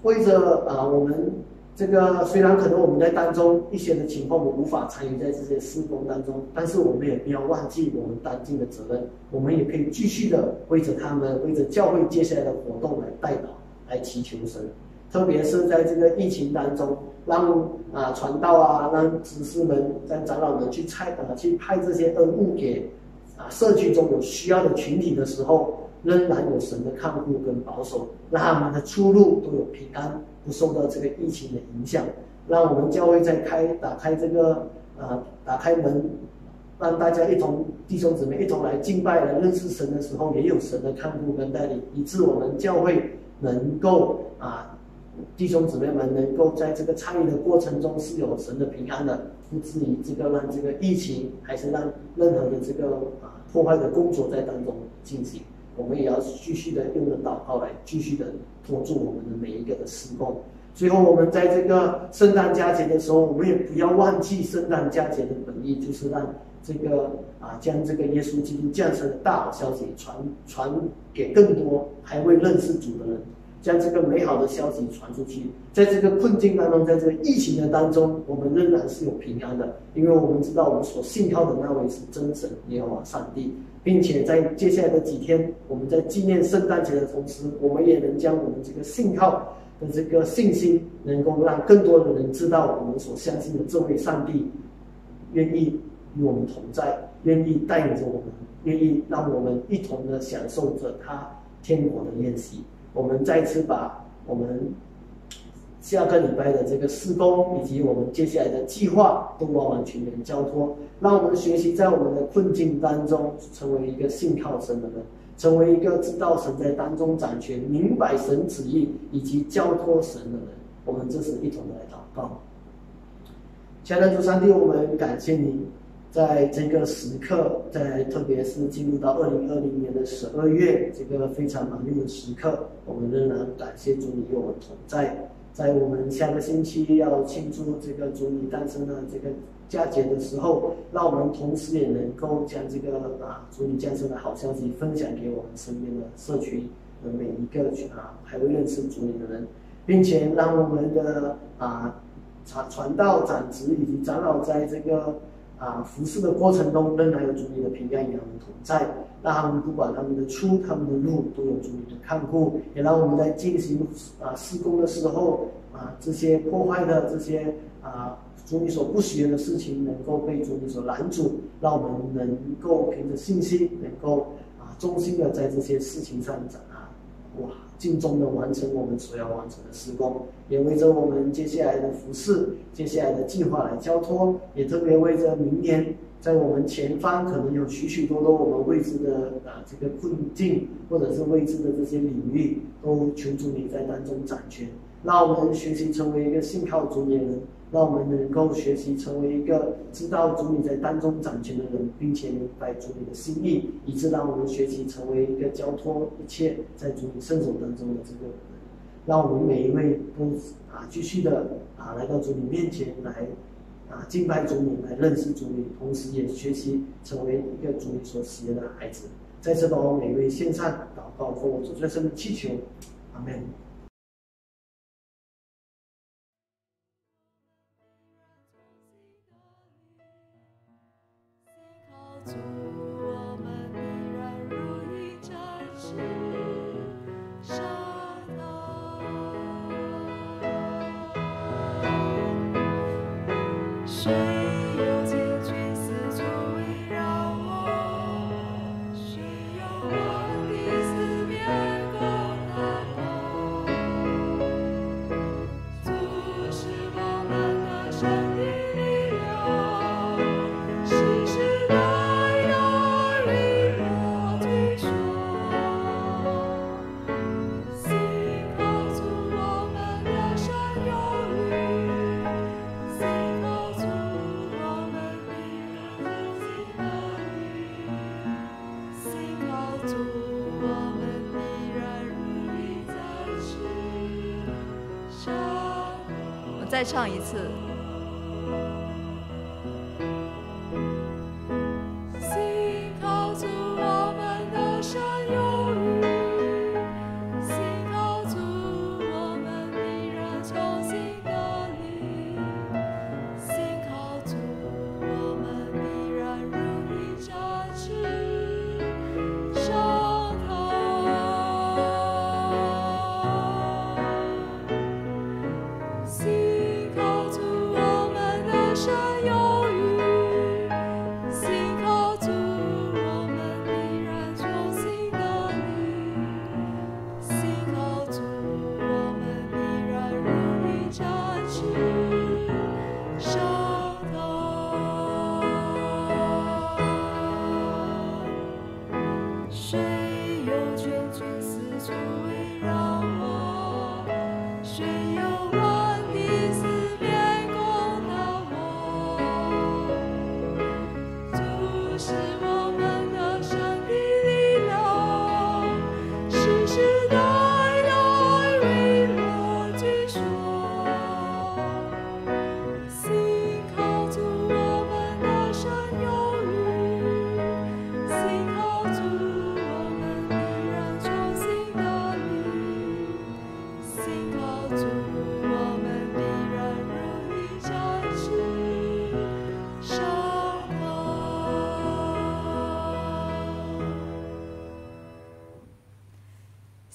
为着啊，我们这个虽然可能我们在当中一些的情况，我无法参与在这些施工当中，但是我们也不要忘记我们当尽的责任。我们也可以继续的为着他们，为着教会接下来的活动来代祷，来祈求神。特别是在这个疫情当中，让啊传道啊，让执事们、让长老们去派啊去派这些恩物给啊社区中有需要的群体的时候，仍然有神的看护跟保守，让他们的出路都有平安，不受到这个疫情的影响。让我们教会在开打开这个啊打开门，让大家一同弟兄姊妹一同来敬拜、来认识神的时候，也有神的看护跟带领，以致我们教会能够啊。弟兄姊妹们能够在这个参与的过程中是有神的平安的，不至于这个让这个疫情还是让任何的这个啊破坏的工作在当中进行。我们也要继续的用的祷告来继续的托住我们的每一个的施工。最后，我们在这个圣诞佳节的时候，我们也不要忘记圣诞佳节的本意，就是让这个啊将这个耶稣基督降生的大好消息传传给更多还未认识主的人。将这个美好的消息传出去，在这个困境当中，在这个疫情的当中，我们仍然是有平安的，因为我们知道我们所信靠的那位是真神耶和华上帝，并且在接下来的几天，我们在纪念圣诞节的同时，我们也能将我们这个信靠的这个信心，能够让更多的人知道我们所相信的这位上帝愿意与我们同在，愿意带领着我们，愿意让我们一同的享受着他天国的宴席。我们再次把我们下个礼拜的这个施工以及我们接下来的计划都完完全全交托，让我们学习在我们的困境当中成为一个信靠神的人，成为一个知道神在当中掌权、明白神旨意以及交托神的人。我们这是一同来祷告。亲爱的主上帝，我们感谢您，在这个时刻，在特别是进入到二零二零年的十二月这个非常忙碌的时刻，我们仍然感谢主你与我们同在。在我们下个星期要庆祝这个主你诞生的这个佳节的时候，让我们同时也能够将这个啊主你降生的好消息分享给我们身边的社区的每一个啊还未认识主你的人，并且让我们的啊传传道长职以及长老在这个。啊，服侍的过程中仍然有主你的平安与他们同在，让他们不管他们的出、他们的入都有主你的看顾，也让我们在进行啊施工的时候啊，这些破坏的这些啊主你所不喜悦的事情能够被主你所拦阻，让我们能够凭着信心，能够啊忠心的在这些事情上展啊，哇。尽忠的完成我们所要完成的施工，也为着我们接下来的服饰、接下来的计划来交托，也特别为着明年在我们前方可能有许许多多我们未知的啊这个困境，或者是未知的这些领域，都求主你在当中掌权，让我们学习成为一个信靠主的人。让我们能够学习成为一个知道主你在当中掌权的人，并且明白主你的心意，以致让我们学习成为一个交托一切在主你圣手当中的这个人。让我们每一位都啊继续的啊来到主你面前来啊敬拜主你，来认识主你，同时也学习成为一个主你所喜悦的孩子。再次把我每位献上祷告，奉我主最深的祈求，阿门。我们依然如一家是沙滩再唱一次。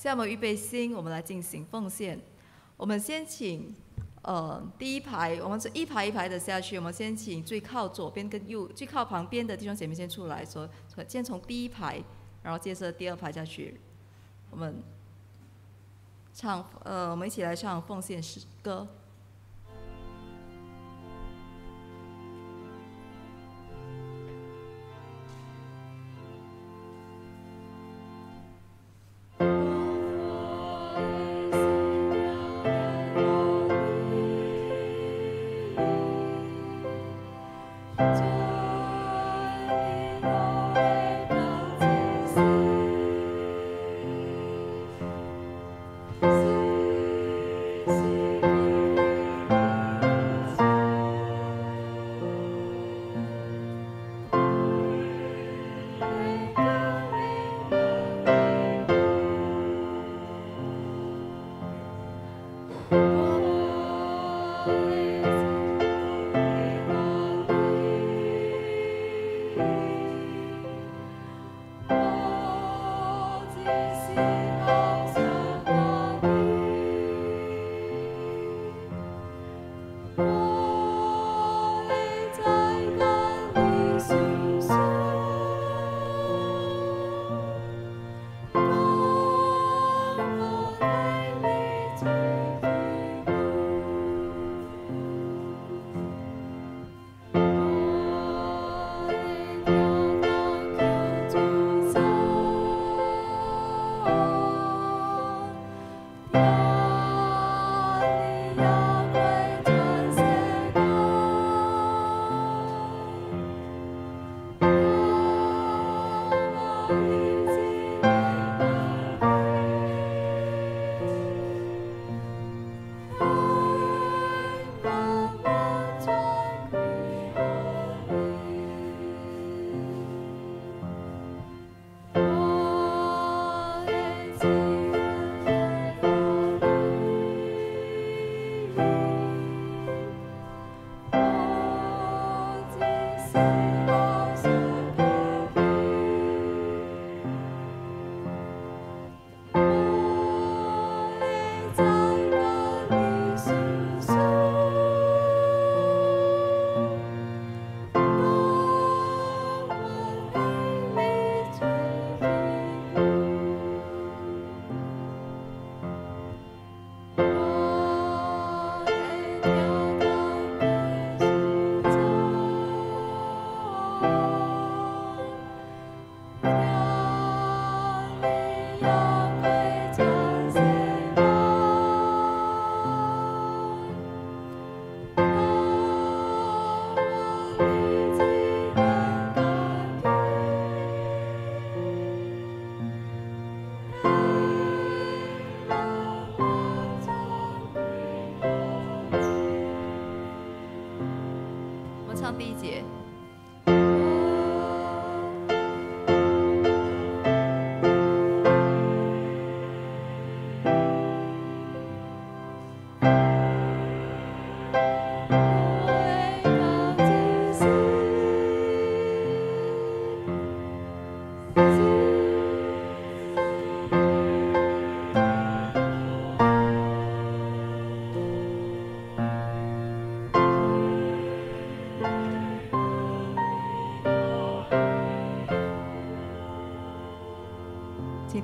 那么预备心，我们来进行奉献。我们先请，呃，第一排，我们是一排一排的下去。我们先请最靠左边跟右最靠旁边的弟兄姐妹先出来说，先从第一排，然后接着第二排下去。我们唱，呃，我们一起来唱奉献诗歌。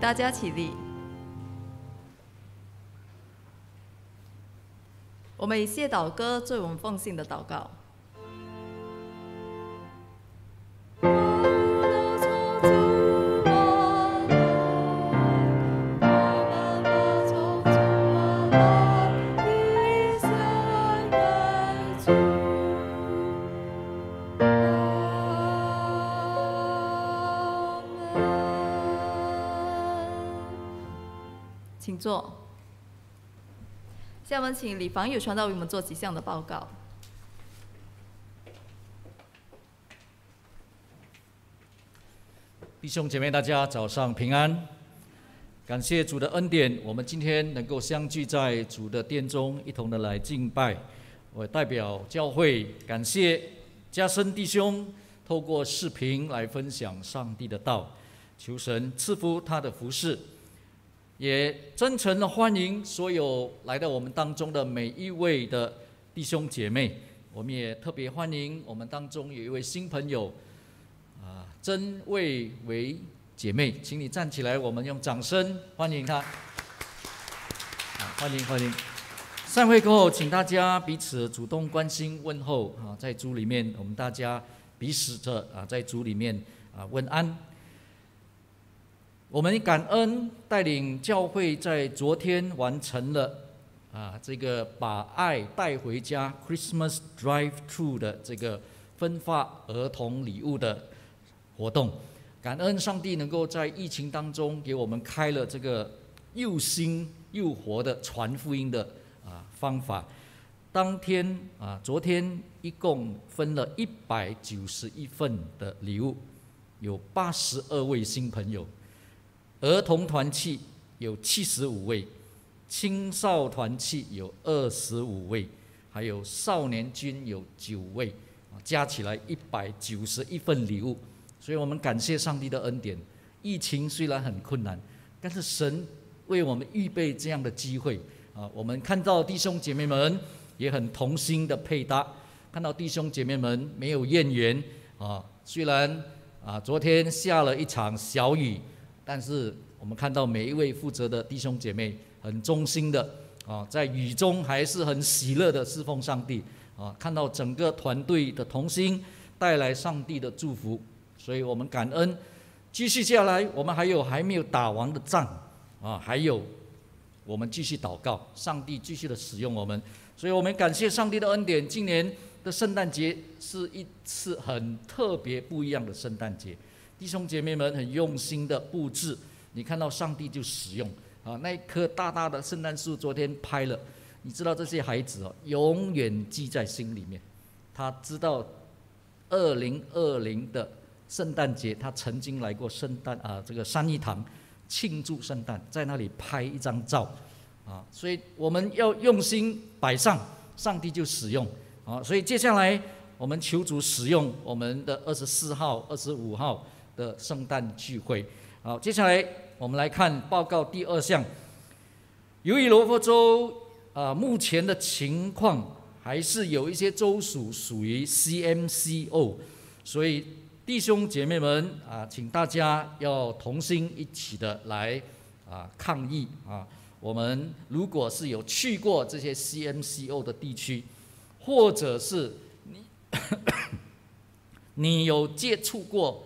大家起立，我们以谢祷歌作为我们奉献的祷告。坐。下面请李房友传道为我们做几项的报告。弟兄姐妹，大家早上平安！感谢主的恩典，我们今天能够相聚在主的殿中，一同的来敬拜。我代表教会感谢加深弟兄透过视频来分享上帝的道，求神赐福他的服饰。也真诚的欢迎所有来到我们当中的每一位的弟兄姐妹。我们也特别欢迎我们当中有一位新朋友，啊，曾卫为姐妹，请你站起来，我们用掌声欢迎她。欢迎欢迎。散会过后，请大家彼此主动关心问候啊，在组里面，我们大家彼此着啊，在组里面啊问安。我们感恩带领教会在昨天完成了啊这个把爱带回家 Christmas Drive Through 的这个分发儿童礼物的活动。感恩上帝能够在疫情当中给我们开了这个又新。又活的传福音的啊方法，当天啊，昨天一共分了一百九十一份的礼物，有八十二位新朋友，儿童团契有七十五位，青少团契有二十五位，还有少年军有九位，加起来一百九十一份礼物，所以我们感谢上帝的恩典。疫情虽然很困难，但是神。为我们预备这样的机会啊！我们看到弟兄姐妹们也很同心的配搭，看到弟兄姐妹们没有怨言啊。虽然啊昨天下了一场小雨，但是我们看到每一位负责的弟兄姐妹很忠心的啊，在雨中还是很喜乐的侍奉上帝啊。看到整个团队的同心带来上帝的祝福，所以我们感恩。继续下来，我们还有还没有打完的仗。啊，还有，我们继续祷告，上帝继续的使用我们，所以我们感谢上帝的恩典。今年的圣诞节是一次很特别不一样的圣诞节，弟兄姐妹们很用心的布置，你看到上帝就使用啊，那一棵大大的圣诞树，昨天拍了，你知道这些孩子哦，永远记在心里面，他知道二零二零的圣诞节，他曾经来过圣诞啊，这个三一堂。庆祝圣诞，在那里拍一张照，啊，所以我们要用心摆上，上帝就使用，啊，所以接下来我们求主使用我们的二十四号、二十五号的圣诞聚会，好，接下来我们来看报告第二项，由于罗佛州啊目前的情况还是有一些州属属于 CMCO，所以。弟兄姐妹们啊，请大家要同心一起的来啊抗议啊！我们如果是有去过这些 CMCO 的地区，或者是你 (coughs) 你有接触过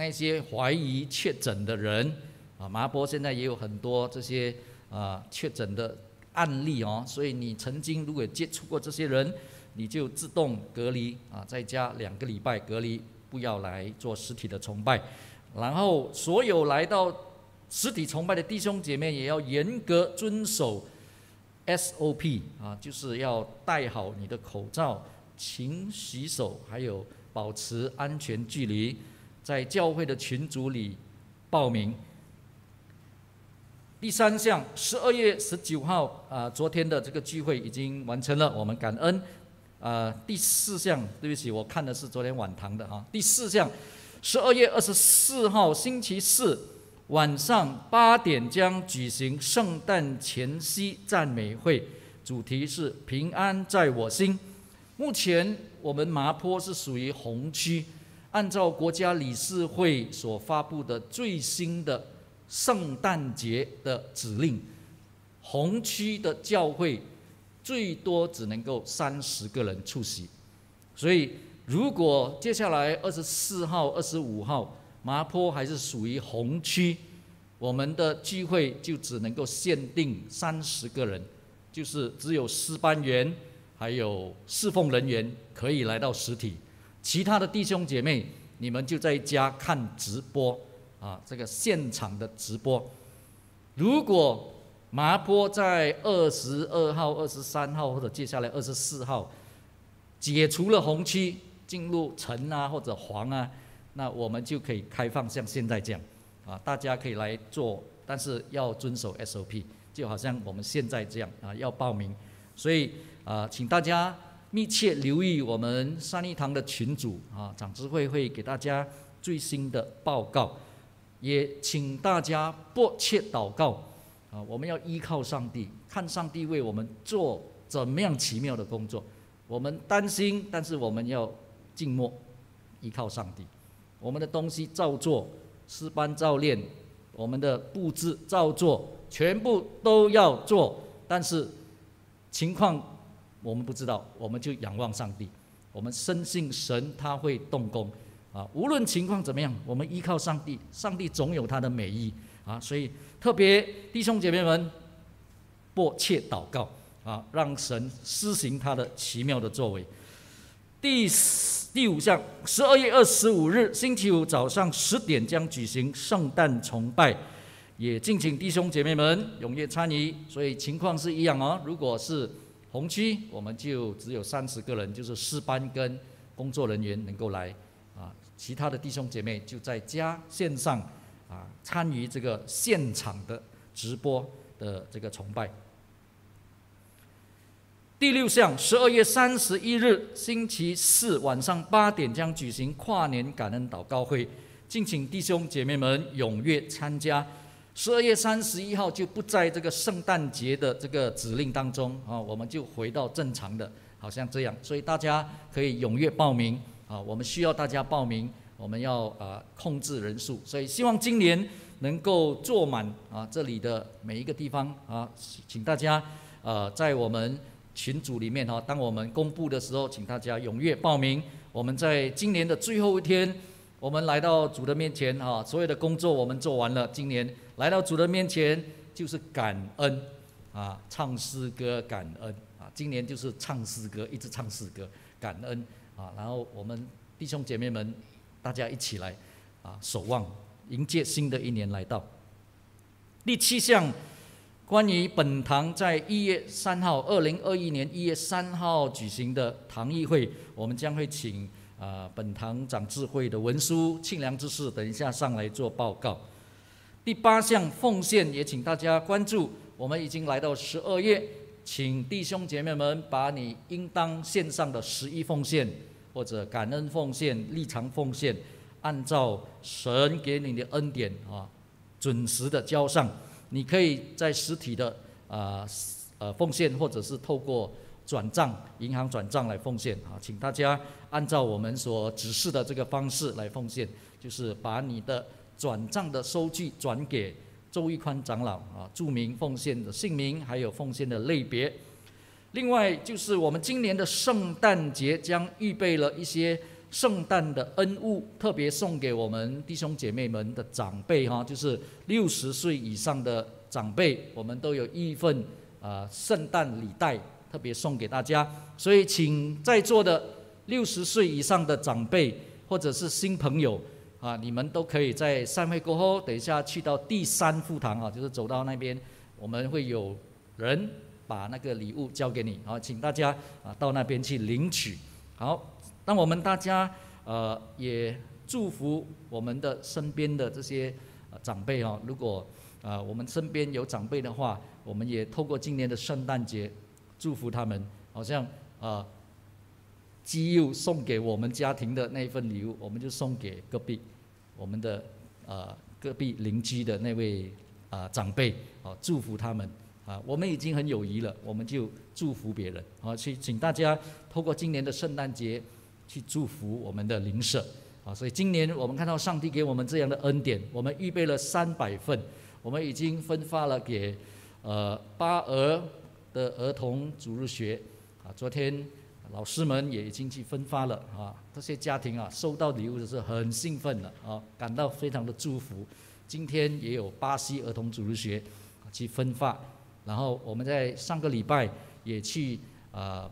那些怀疑确诊的人啊，麻波现在也有很多这些啊确诊的案例哦，所以你曾经如果接触过这些人，你就自动隔离啊，在家两个礼拜隔离。不要来做实体的崇拜，然后所有来到实体崇拜的弟兄姐妹也要严格遵守 SOP 啊，就是要戴好你的口罩，勤洗手，还有保持安全距离，在教会的群组里报名。第三项，十二月十九号啊，昨天的这个聚会已经完成了，我们感恩。啊，第四项，对不起，我看的是昨天晚堂的哈。第四项，十二月二十四号星期四晚上八点将举行圣诞前夕赞美会，主题是平安在我心。目前我们麻坡是属于红区，按照国家理事会所发布的最新的圣诞节的指令，红区的教会。最多只能够三十个人出席，所以如果接下来二十四号、二十五号麻坡还是属于红区，我们的聚会就只能够限定三十个人，就是只有师班员还有侍奉人员可以来到实体，其他的弟兄姐妹你们就在家看直播啊，这个现场的直播，如果。麻坡在二十二号、二十三号或者接下来二十四号解除了红区，进入橙啊或者黄啊，那我们就可以开放像现在这样啊，大家可以来做，但是要遵守 SOP，就好像我们现在这样啊，要报名。所以啊，请大家密切留意我们三一堂的群组啊，长执会会给大家最新的报告，也请大家迫切祷告。啊，我们要依靠上帝，看上帝为我们做怎么样奇妙的工作。我们担心，但是我们要静默，依靠上帝。我们的东西照做，诗班照练，我们的布置照做，全部都要做。但是情况我们不知道，我们就仰望上帝，我们深信神他会动工啊。无论情况怎么样，我们依靠上帝，上帝总有他的美意啊。所以特别弟兄姐妹们，迫切祷告啊，让神施行他的奇妙的作为。第第五项，十二月二十五日星期五早上十点将举行圣诞崇拜，也敬请弟兄姐妹们踊跃参与。所以情况是一样哦。如果是红区，我们就只有三十个人，就是诗班跟工作人员能够来啊。其他的弟兄姐妹就在家线上啊参与这个现场的直播的这个崇拜。第六项，十二月三十一日星期四晚上八点将举行跨年感恩祷告会，敬请弟兄姐妹们踊跃参加。十二月三十一号就不在这个圣诞节的这个指令当中啊，我们就回到正常的，好像这样，所以大家可以踊跃报名啊。我们需要大家报名，我们要啊控制人数，所以希望今年能够坐满啊这里的每一个地方啊，请大家呃在我们。群组里面哈，当我们公布的时候，请大家踊跃报名。我们在今年的最后一天，我们来到主的面前啊，所有的工作我们做完了。今年来到主的面前就是感恩啊，唱诗歌感恩啊。今年就是唱诗歌，一直唱诗歌感恩啊。然后我们弟兄姐妹们，大家一起来啊，守望迎接新的一年来到。第七项。关于本堂在一月三号，二零二一年一月三号举行的堂议会，我们将会请啊本堂长智慧的文书庆良之士等一下上来做报告。第八项奉献也请大家关注，我们已经来到十二月，请弟兄姐妹们把你应当献上的十一奉献或者感恩奉献、立场奉献，按照神给你的恩典啊，准时的交上。你可以在实体的啊呃奉献，或者是透过转账、银行转账来奉献啊，请大家按照我们所指示的这个方式来奉献，就是把你的转账的收据转给周玉宽长老啊，注明奉献的姓名，还有奉献的类别。另外就是我们今年的圣诞节将预备了一些。圣诞的恩物，特别送给我们弟兄姐妹们的长辈哈，就是六十岁以上的长辈，我们都有一份啊圣诞礼袋，特别送给大家。所以，请在座的六十岁以上的长辈或者是新朋友啊，你们都可以在散会过后，等一下去到第三副堂啊，就是走到那边，我们会有人把那个礼物交给你啊，请大家啊到那边去领取。好。那我们大家呃也祝福我们的身边的这些长辈哦，如果啊我们身边有长辈的话，我们也透过今年的圣诞节祝福他们。好像啊基佑送给我们家庭的那一份礼物，我们就送给隔壁我们的啊隔壁邻居的那位啊长辈啊，祝福他们啊。我们已经很友谊了，我们就祝福别人啊。去请大家透过今年的圣诞节。去祝福我们的邻舍啊！所以今年我们看到上帝给我们这样的恩典，我们预备了三百份，我们已经分发了给呃巴俄的儿童主日学啊。昨天老师们也已经去分发了啊。这些家庭啊，收到礼物的时候很兴奋的啊，感到非常的祝福。今天也有巴西儿童主日学去分发，然后我们在上个礼拜也去啊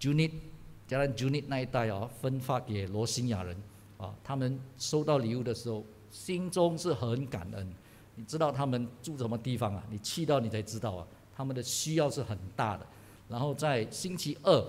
，Junit。加兰 Junit 那一带哦，分发给罗兴亚人，啊，他们收到礼物的时候，心中是很感恩。你知道他们住什么地方啊？你去到你才知道啊，他们的需要是很大的。然后在星期二，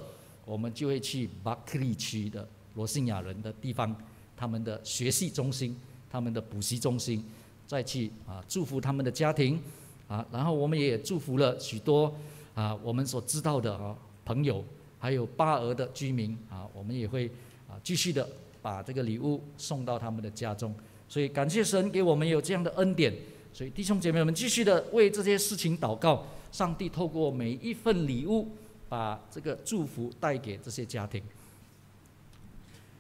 我们就会去巴克利区的罗兴亚人的地方，他们的学习中心、他们的补习中心，再去啊祝福他们的家庭，啊，然后我们也祝福了许多啊我们所知道的啊朋友。还有巴俄的居民啊，我们也会啊继续的把这个礼物送到他们的家中，所以感谢神给我们有这样的恩典，所以弟兄姐妹们继续的为这些事情祷告，上帝透过每一份礼物把这个祝福带给这些家庭。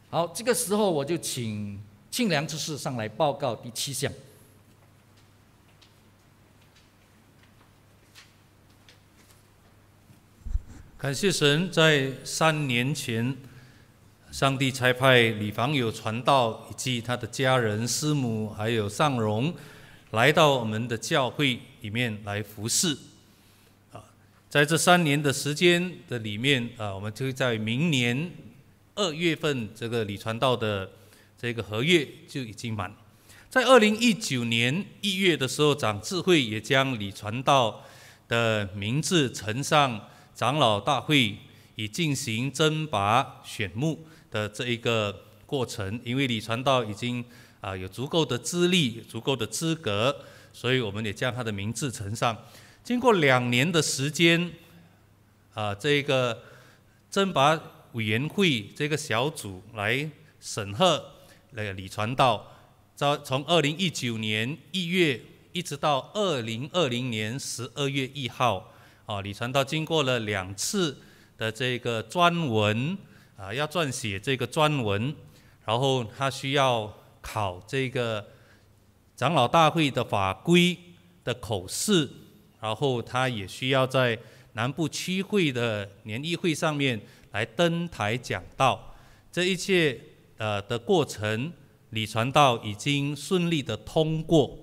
好，这个时候我就请庆良之士上来报告第七项。感谢神，在三年前，上帝差派李房友传道以及他的家人、师母还有尚荣，来到我们的教会里面来服侍。在这三年的时间的里面，啊，我们就在明年二月份这个李传道的这个合约就已经满。在二零一九年一月的时候，长智慧也将李传道的名字呈上。长老大会以进行征拔选目的这一个过程，因为李传道已经啊有足够的资历、足够的资格，所以我们也将他的名字呈上。经过两年的时间，啊，这个征拔委员会这个小组来审核那个李传道，在从二零一九年一月一直到二零二零年十二月一号。啊，李传道经过了两次的这个专文啊，要撰写这个专文，然后他需要考这个长老大会的法规的口试，然后他也需要在南部区会的年议会上面来登台讲道。这一切呃的过程，李传道已经顺利的通过，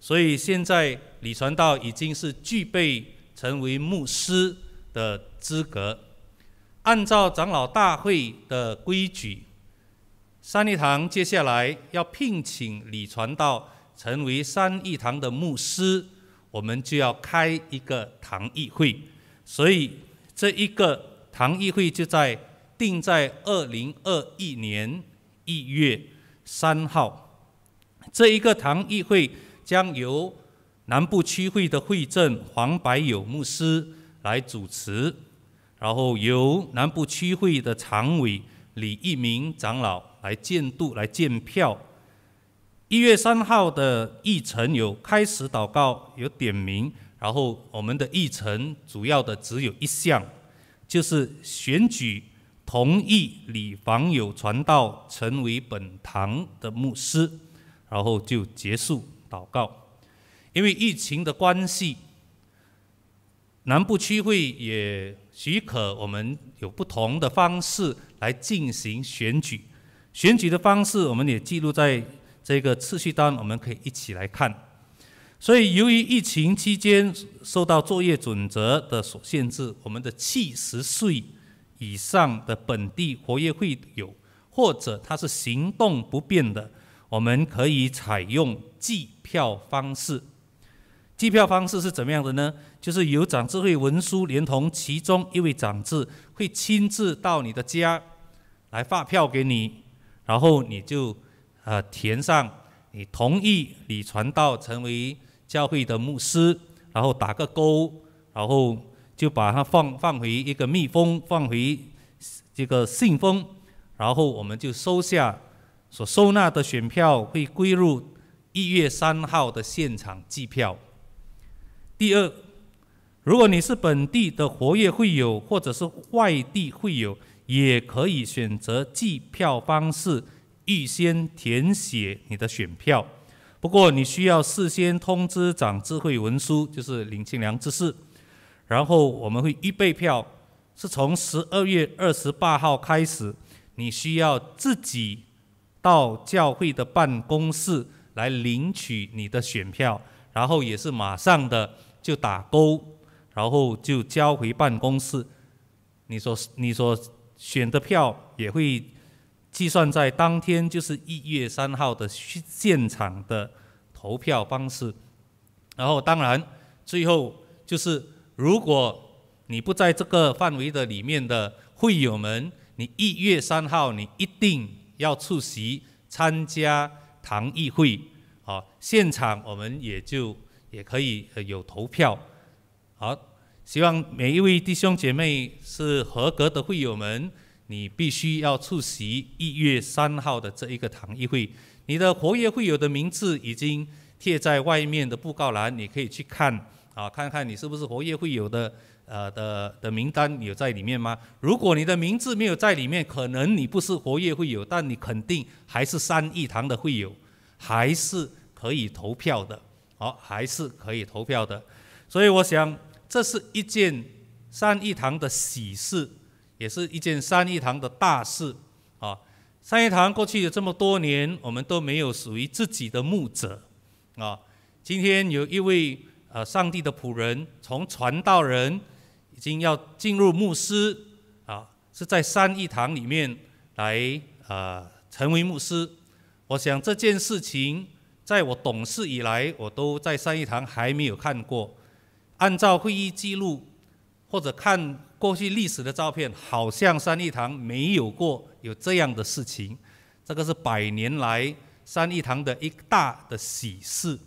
所以现在李传道已经是具备。成为牧师的资格，按照长老大会的规矩，三义堂接下来要聘请李传道成为三义堂的牧师，我们就要开一个堂议会，所以这一个堂议会就在定在二零二一年一月三号，这一个堂议会将由。南部区会的会政黄白友牧师来主持，然后由南部区会的常委李一鸣长老来监督、来监票。一月三号的议程有开始祷告，有点名，然后我们的议程主要的只有一项，就是选举同意李房友传道成为本堂的牧师，然后就结束祷告。因为疫情的关系，南部区会也许可我们有不同的方式来进行选举。选举的方式我们也记录在这个次序单，我们可以一起来看。所以，由于疫情期间受到作业准则的所限制，我们的七十岁以上的本地活跃会友，或者他是行动不便的，我们可以采用计票方式。计票方式是怎么样的呢？就是由长智会文书连同其中一位长智会亲自到你的家来发票给你，然后你就呃填上你同意李传道成为教会的牧师，然后打个勾，然后就把它放放回一个密封，放回这个信封，然后我们就收下所收纳的选票会归入一月三号的现场计票。第二，如果你是本地的活跃会友，或者是外地会友，也可以选择计票方式，预先填写你的选票。不过你需要事先通知长智慧文书，就是林清良之事。然后我们会预备票，是从十二月二十八号开始，你需要自己到教会的办公室来领取你的选票，然后也是马上的。就打勾，然后就交回办公室。你所你所选的票也会计算在当天，就是一月三号的现场的投票方式。然后当然最后就是，如果你不在这个范围的里面的会友们，你一月三号你一定要出席参加堂议会。啊，现场我们也就。也可以有投票，好，希望每一位弟兄姐妹是合格的会友们，你必须要出席一月三号的这一个堂议会。你的活跃会友的名字已经贴在外面的布告栏，你可以去看啊，看看你是不是活跃会友的呃的的名单有在里面吗？如果你的名字没有在里面，可能你不是活跃会友，但你肯定还是三义堂的会友，还是可以投票的。好，还是可以投票的，所以我想这是一件三义堂的喜事，也是一件三一堂的大事啊。三一堂过去有这么多年，我们都没有属于自己的牧者啊。今天有一位呃上帝的仆人，从传道人已经要进入牧师啊，是在三一堂里面来啊成为牧师。我想这件事情，在我懂事以来，我都在三一堂还没有看过。按照会议记录，或者看过去历史的照片，好像三义堂没有过有这样的事情。这个是百年来三义堂的一大的喜事。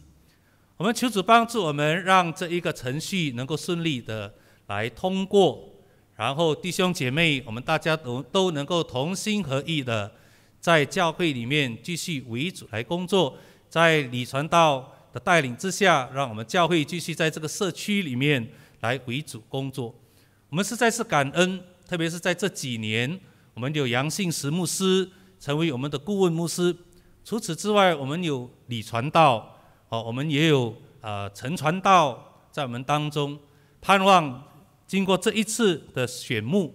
我们求主帮助我们，让这一个程序能够顺利的来通过，然后弟兄姐妹，我们大家都都能够同心合意的。在教会里面继续为主来工作，在李传道的带领之下，让我们教会继续在这个社区里面来为主工作。我们实在是感恩，特别是在这几年，我们有杨信石牧师成为我们的顾问牧师。除此之外，我们有李传道，哦，我们也有呃陈传道在我们当中。盼望经过这一次的选牧，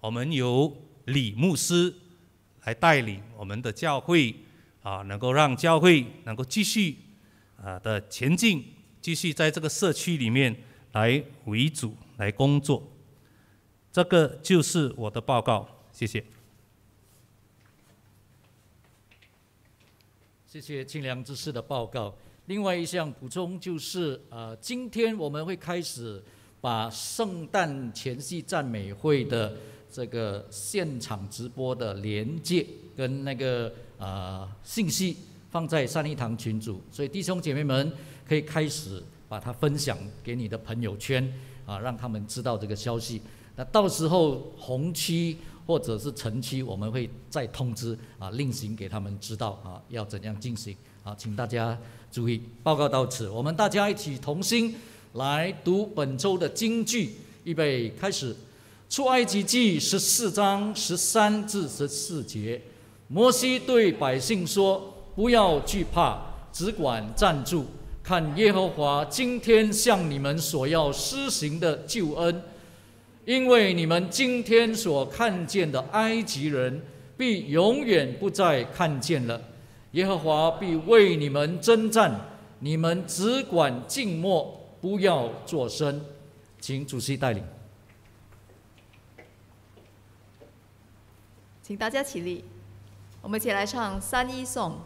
我们有李牧师。来带领我们的教会啊，能够让教会能够继续啊的前进，继续在这个社区里面来为主来工作。这个就是我的报告，谢谢。谢谢清凉之士的报告。另外一项补充就是，呃，今天我们会开始把圣诞前夕赞美会的。这个现场直播的连接跟那个呃信息放在三一堂群组，所以弟兄姐妹们可以开始把它分享给你的朋友圈啊，让他们知道这个消息。那到时候红区或者是城区，我们会再通知啊，另行给他们知道啊，要怎样进行啊，请大家注意。报告到此，我们大家一起同心来读本周的京剧，预备开始。出埃及记十四章十三至十四节，摩西对百姓说：“不要惧怕，只管站住，看耶和华今天向你们所要施行的救恩。因为你们今天所看见的埃及人，必永远不再看见了。耶和华必为你们征战，你们只管静默，不要作声。”请主席带领。请大家起立，我们一起来唱三一颂。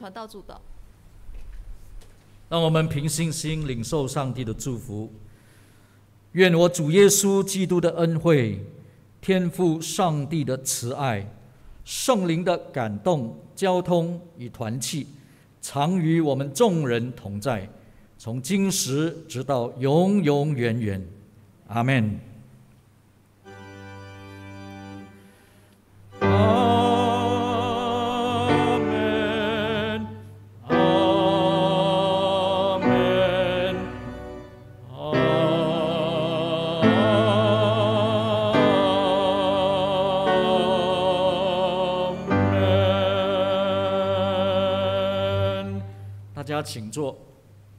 传道主的，让我们凭信心领受上帝的祝福。愿我主耶稣基督的恩惠、天父上帝的慈爱、圣灵的感动、交通与团契，常与我们众人同在，从今时直到永永远远。阿门。请坐。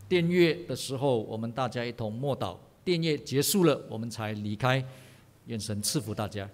电乐的时候，我们大家一同默祷。电乐结束了，我们才离开。愿神赐福大家。